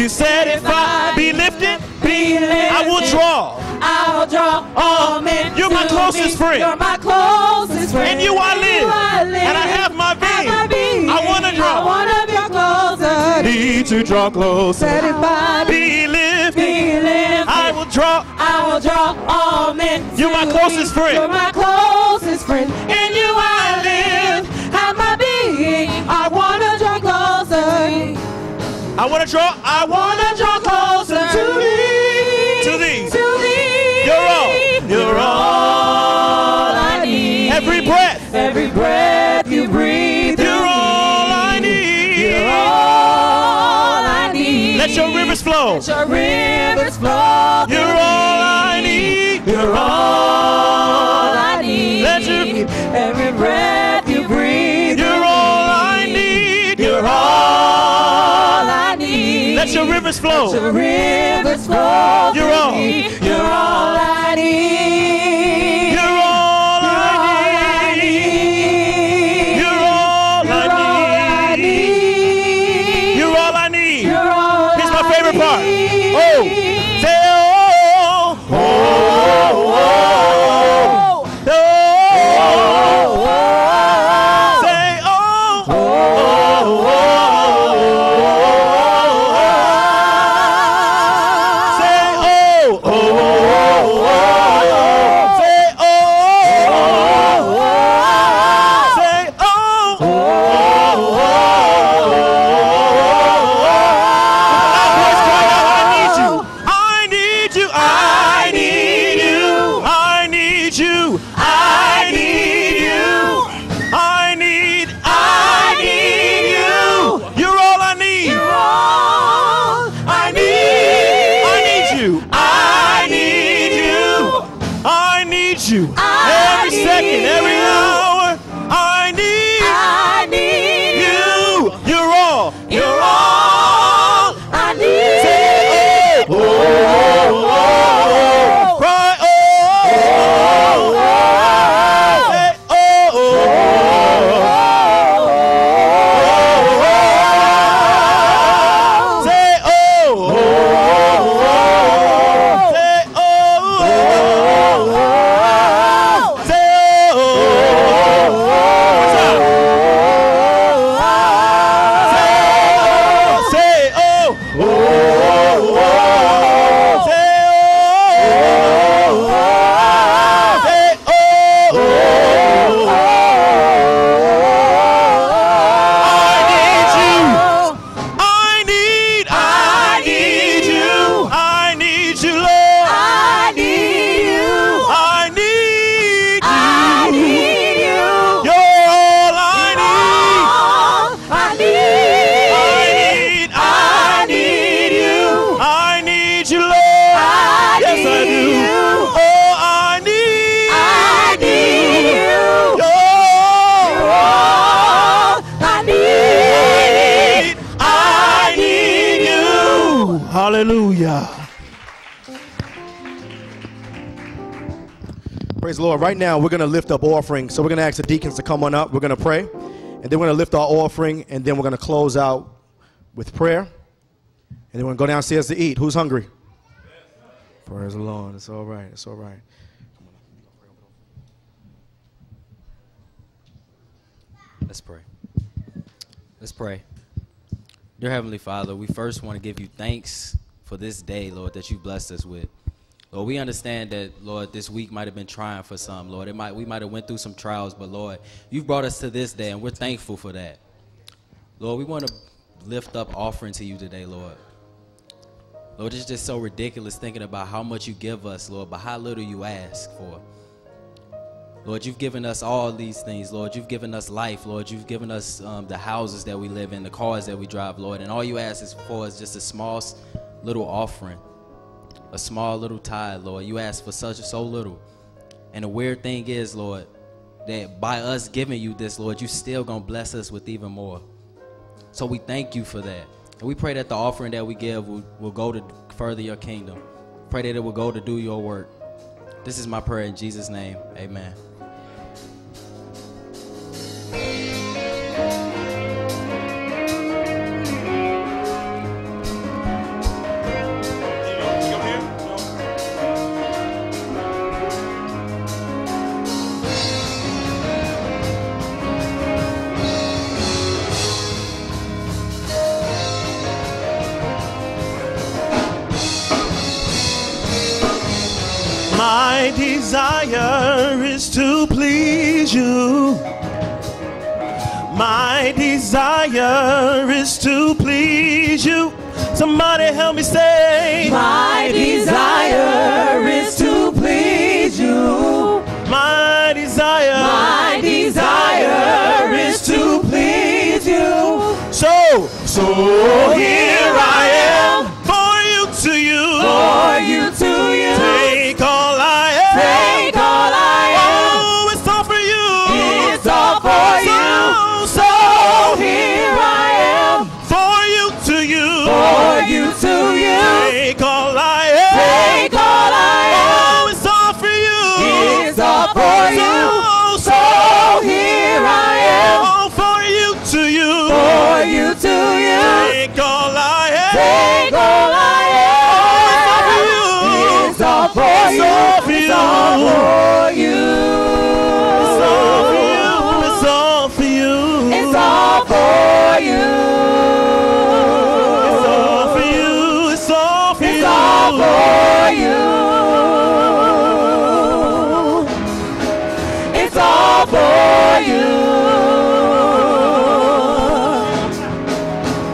You said if I be lifted, Be lifted. I will draw. I will draw all men. You're my closest me. friend. You're my closest friend. In you I live. I live. And I have my being. Have my being. I wanna draw. I wanna be closer. Need to draw closer. Said if I Be lifted. be lifted, I will draw. I will draw all men. You're my closest friend. You're my closest friend. In you I live. Have my being. I wanna draw closer. I want to draw. I want Wanna draw closer to thee. to thee. To thee. You're all. You're all I need. Every breath. Every breath you breathe. You're all I need. You're all I need. Let your rivers flow. Let your rivers flow. You're all I need. You're all I need. Let your- Every breath you breathe. Let your rivers flow. Let your rivers flow. You're all. You're all I need. I Right now, we're going to lift up offering. So we're going to ask the deacons to come on up. We're going to pray. And then we're going to lift our offering. And then we're going to close out with prayer. And then we're going to go downstairs to eat. Who's hungry? Praise the Lord. It's all right. It's all right. Let's pray. Let's pray. Dear Heavenly Father, we first want to give you thanks for this day, Lord, that you blessed us with. Lord, we understand that, Lord, this week might have been trying for some, Lord. It might we might have went through some trials, but Lord, you've brought us to this day, and we're thankful for that. Lord, we want to lift up offering to you today, Lord. Lord, it's just so ridiculous thinking about how much you give us, Lord, but how little you ask for. Lord, you've given us all these things, Lord. You've given us life, Lord. You've given us um, the houses that we live in, the cars that we drive, Lord. And all you ask is for is just a small little offering, a small little tithe, Lord. You ask for such so little. And the weird thing is, Lord, that by us giving you this, Lord, you still gonna bless us with even more. So we thank you for that. And we pray that the offering that we give will, will go to further your kingdom. Pray that it will go to do your work. This is my prayer in Jesus' name. Amen. My desire is to please you. My desire is to please you. Somebody help me say, My desire is to please you. My desire, My desire is to please you. So, so here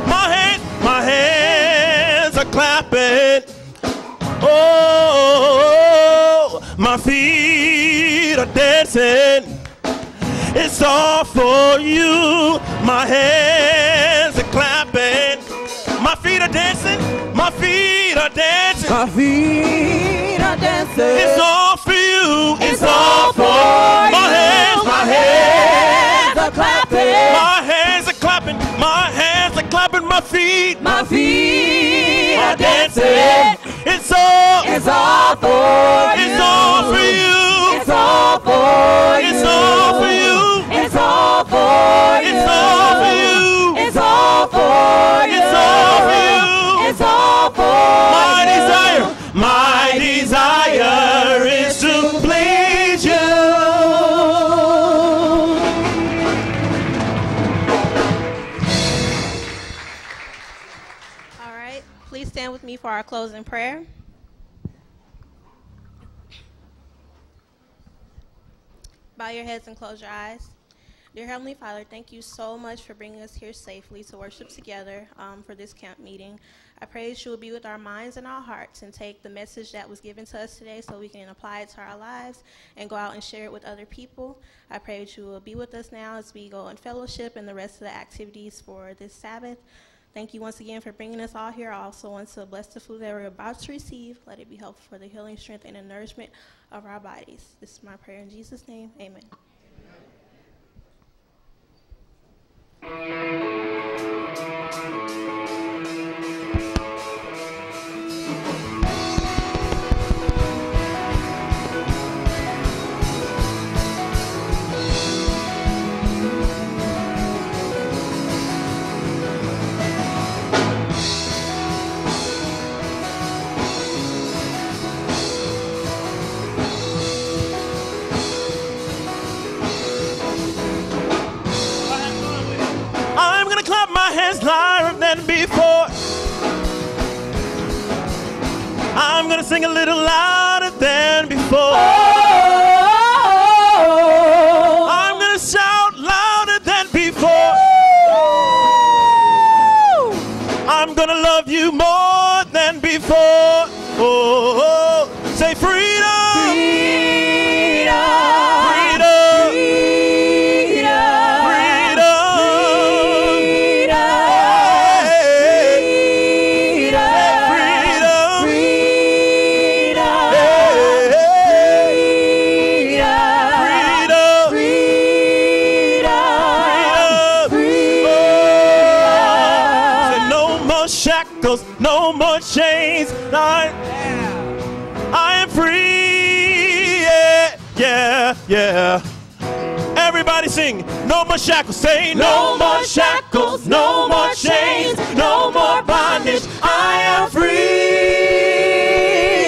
My hands, my hands are clapping. Oh, my feet are dancing. It's all for you. My hands are clapping. My feet are dancing. My feet are dancing. My feet are dancing. It's all for you. It's all My hands, my hands are clapping. My hands are clapping. My hands are clapping. My feet. My feet are are dancing. It's all. It's all for you. It's all for you. It's all for you. It's all for you. It's all for you. Our closing prayer. Bow your heads and close your eyes. Dear Heavenly Father, thank you so much for bringing us here safely to worship together um, for this camp meeting. I pray that you will be with our minds and our hearts and take the message that was given to us today so we can apply it to our lives and go out and share it with other people. I pray that you will be with us now as we go in fellowship and the rest of the activities for this Sabbath. Thank you once again for bringing us all here. I also want to bless the food that we're about to receive. Let it be helpful for the healing, strength, and the nourishment of our bodies. This is my prayer in Jesus' name. Amen. I'm sing a little louder. More shackles. Say no, more shackles, no more chains, no more bondage. I am free.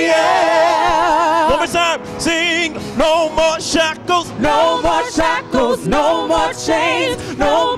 Yeah. One more time, sing, no more shackles, no more shackles, no more chains, no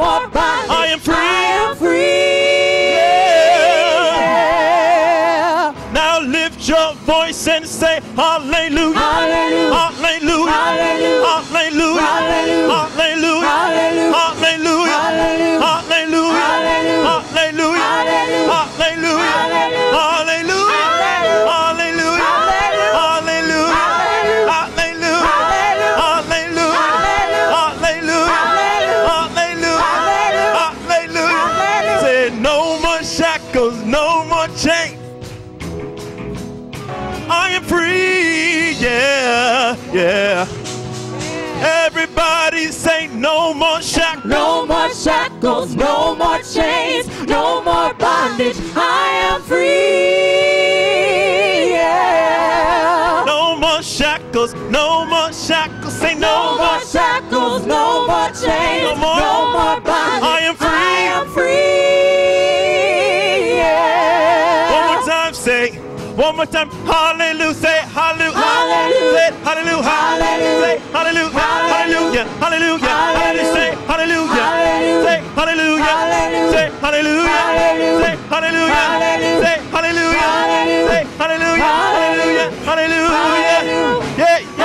Say no more shackles. No more shackles, no more chains, no more bondage. I am free, yeah. No more shackles, no more shackles. Say no, more shackles, no more chains, no more, no more bondage. I am free. I am free, yeah. One more time, say. One more time, hallelujah, say hallelujah, Say hallelujah. Hallelujah. Say hallelujah. Hallelujah. Hallelujah. Hallelujah. Say hallelujah. Say hallelujah. Say hallelujah. Say hallelujah. Say hallelujah. Say hallelujah. Hallelujah. Hallelujah. Yeah.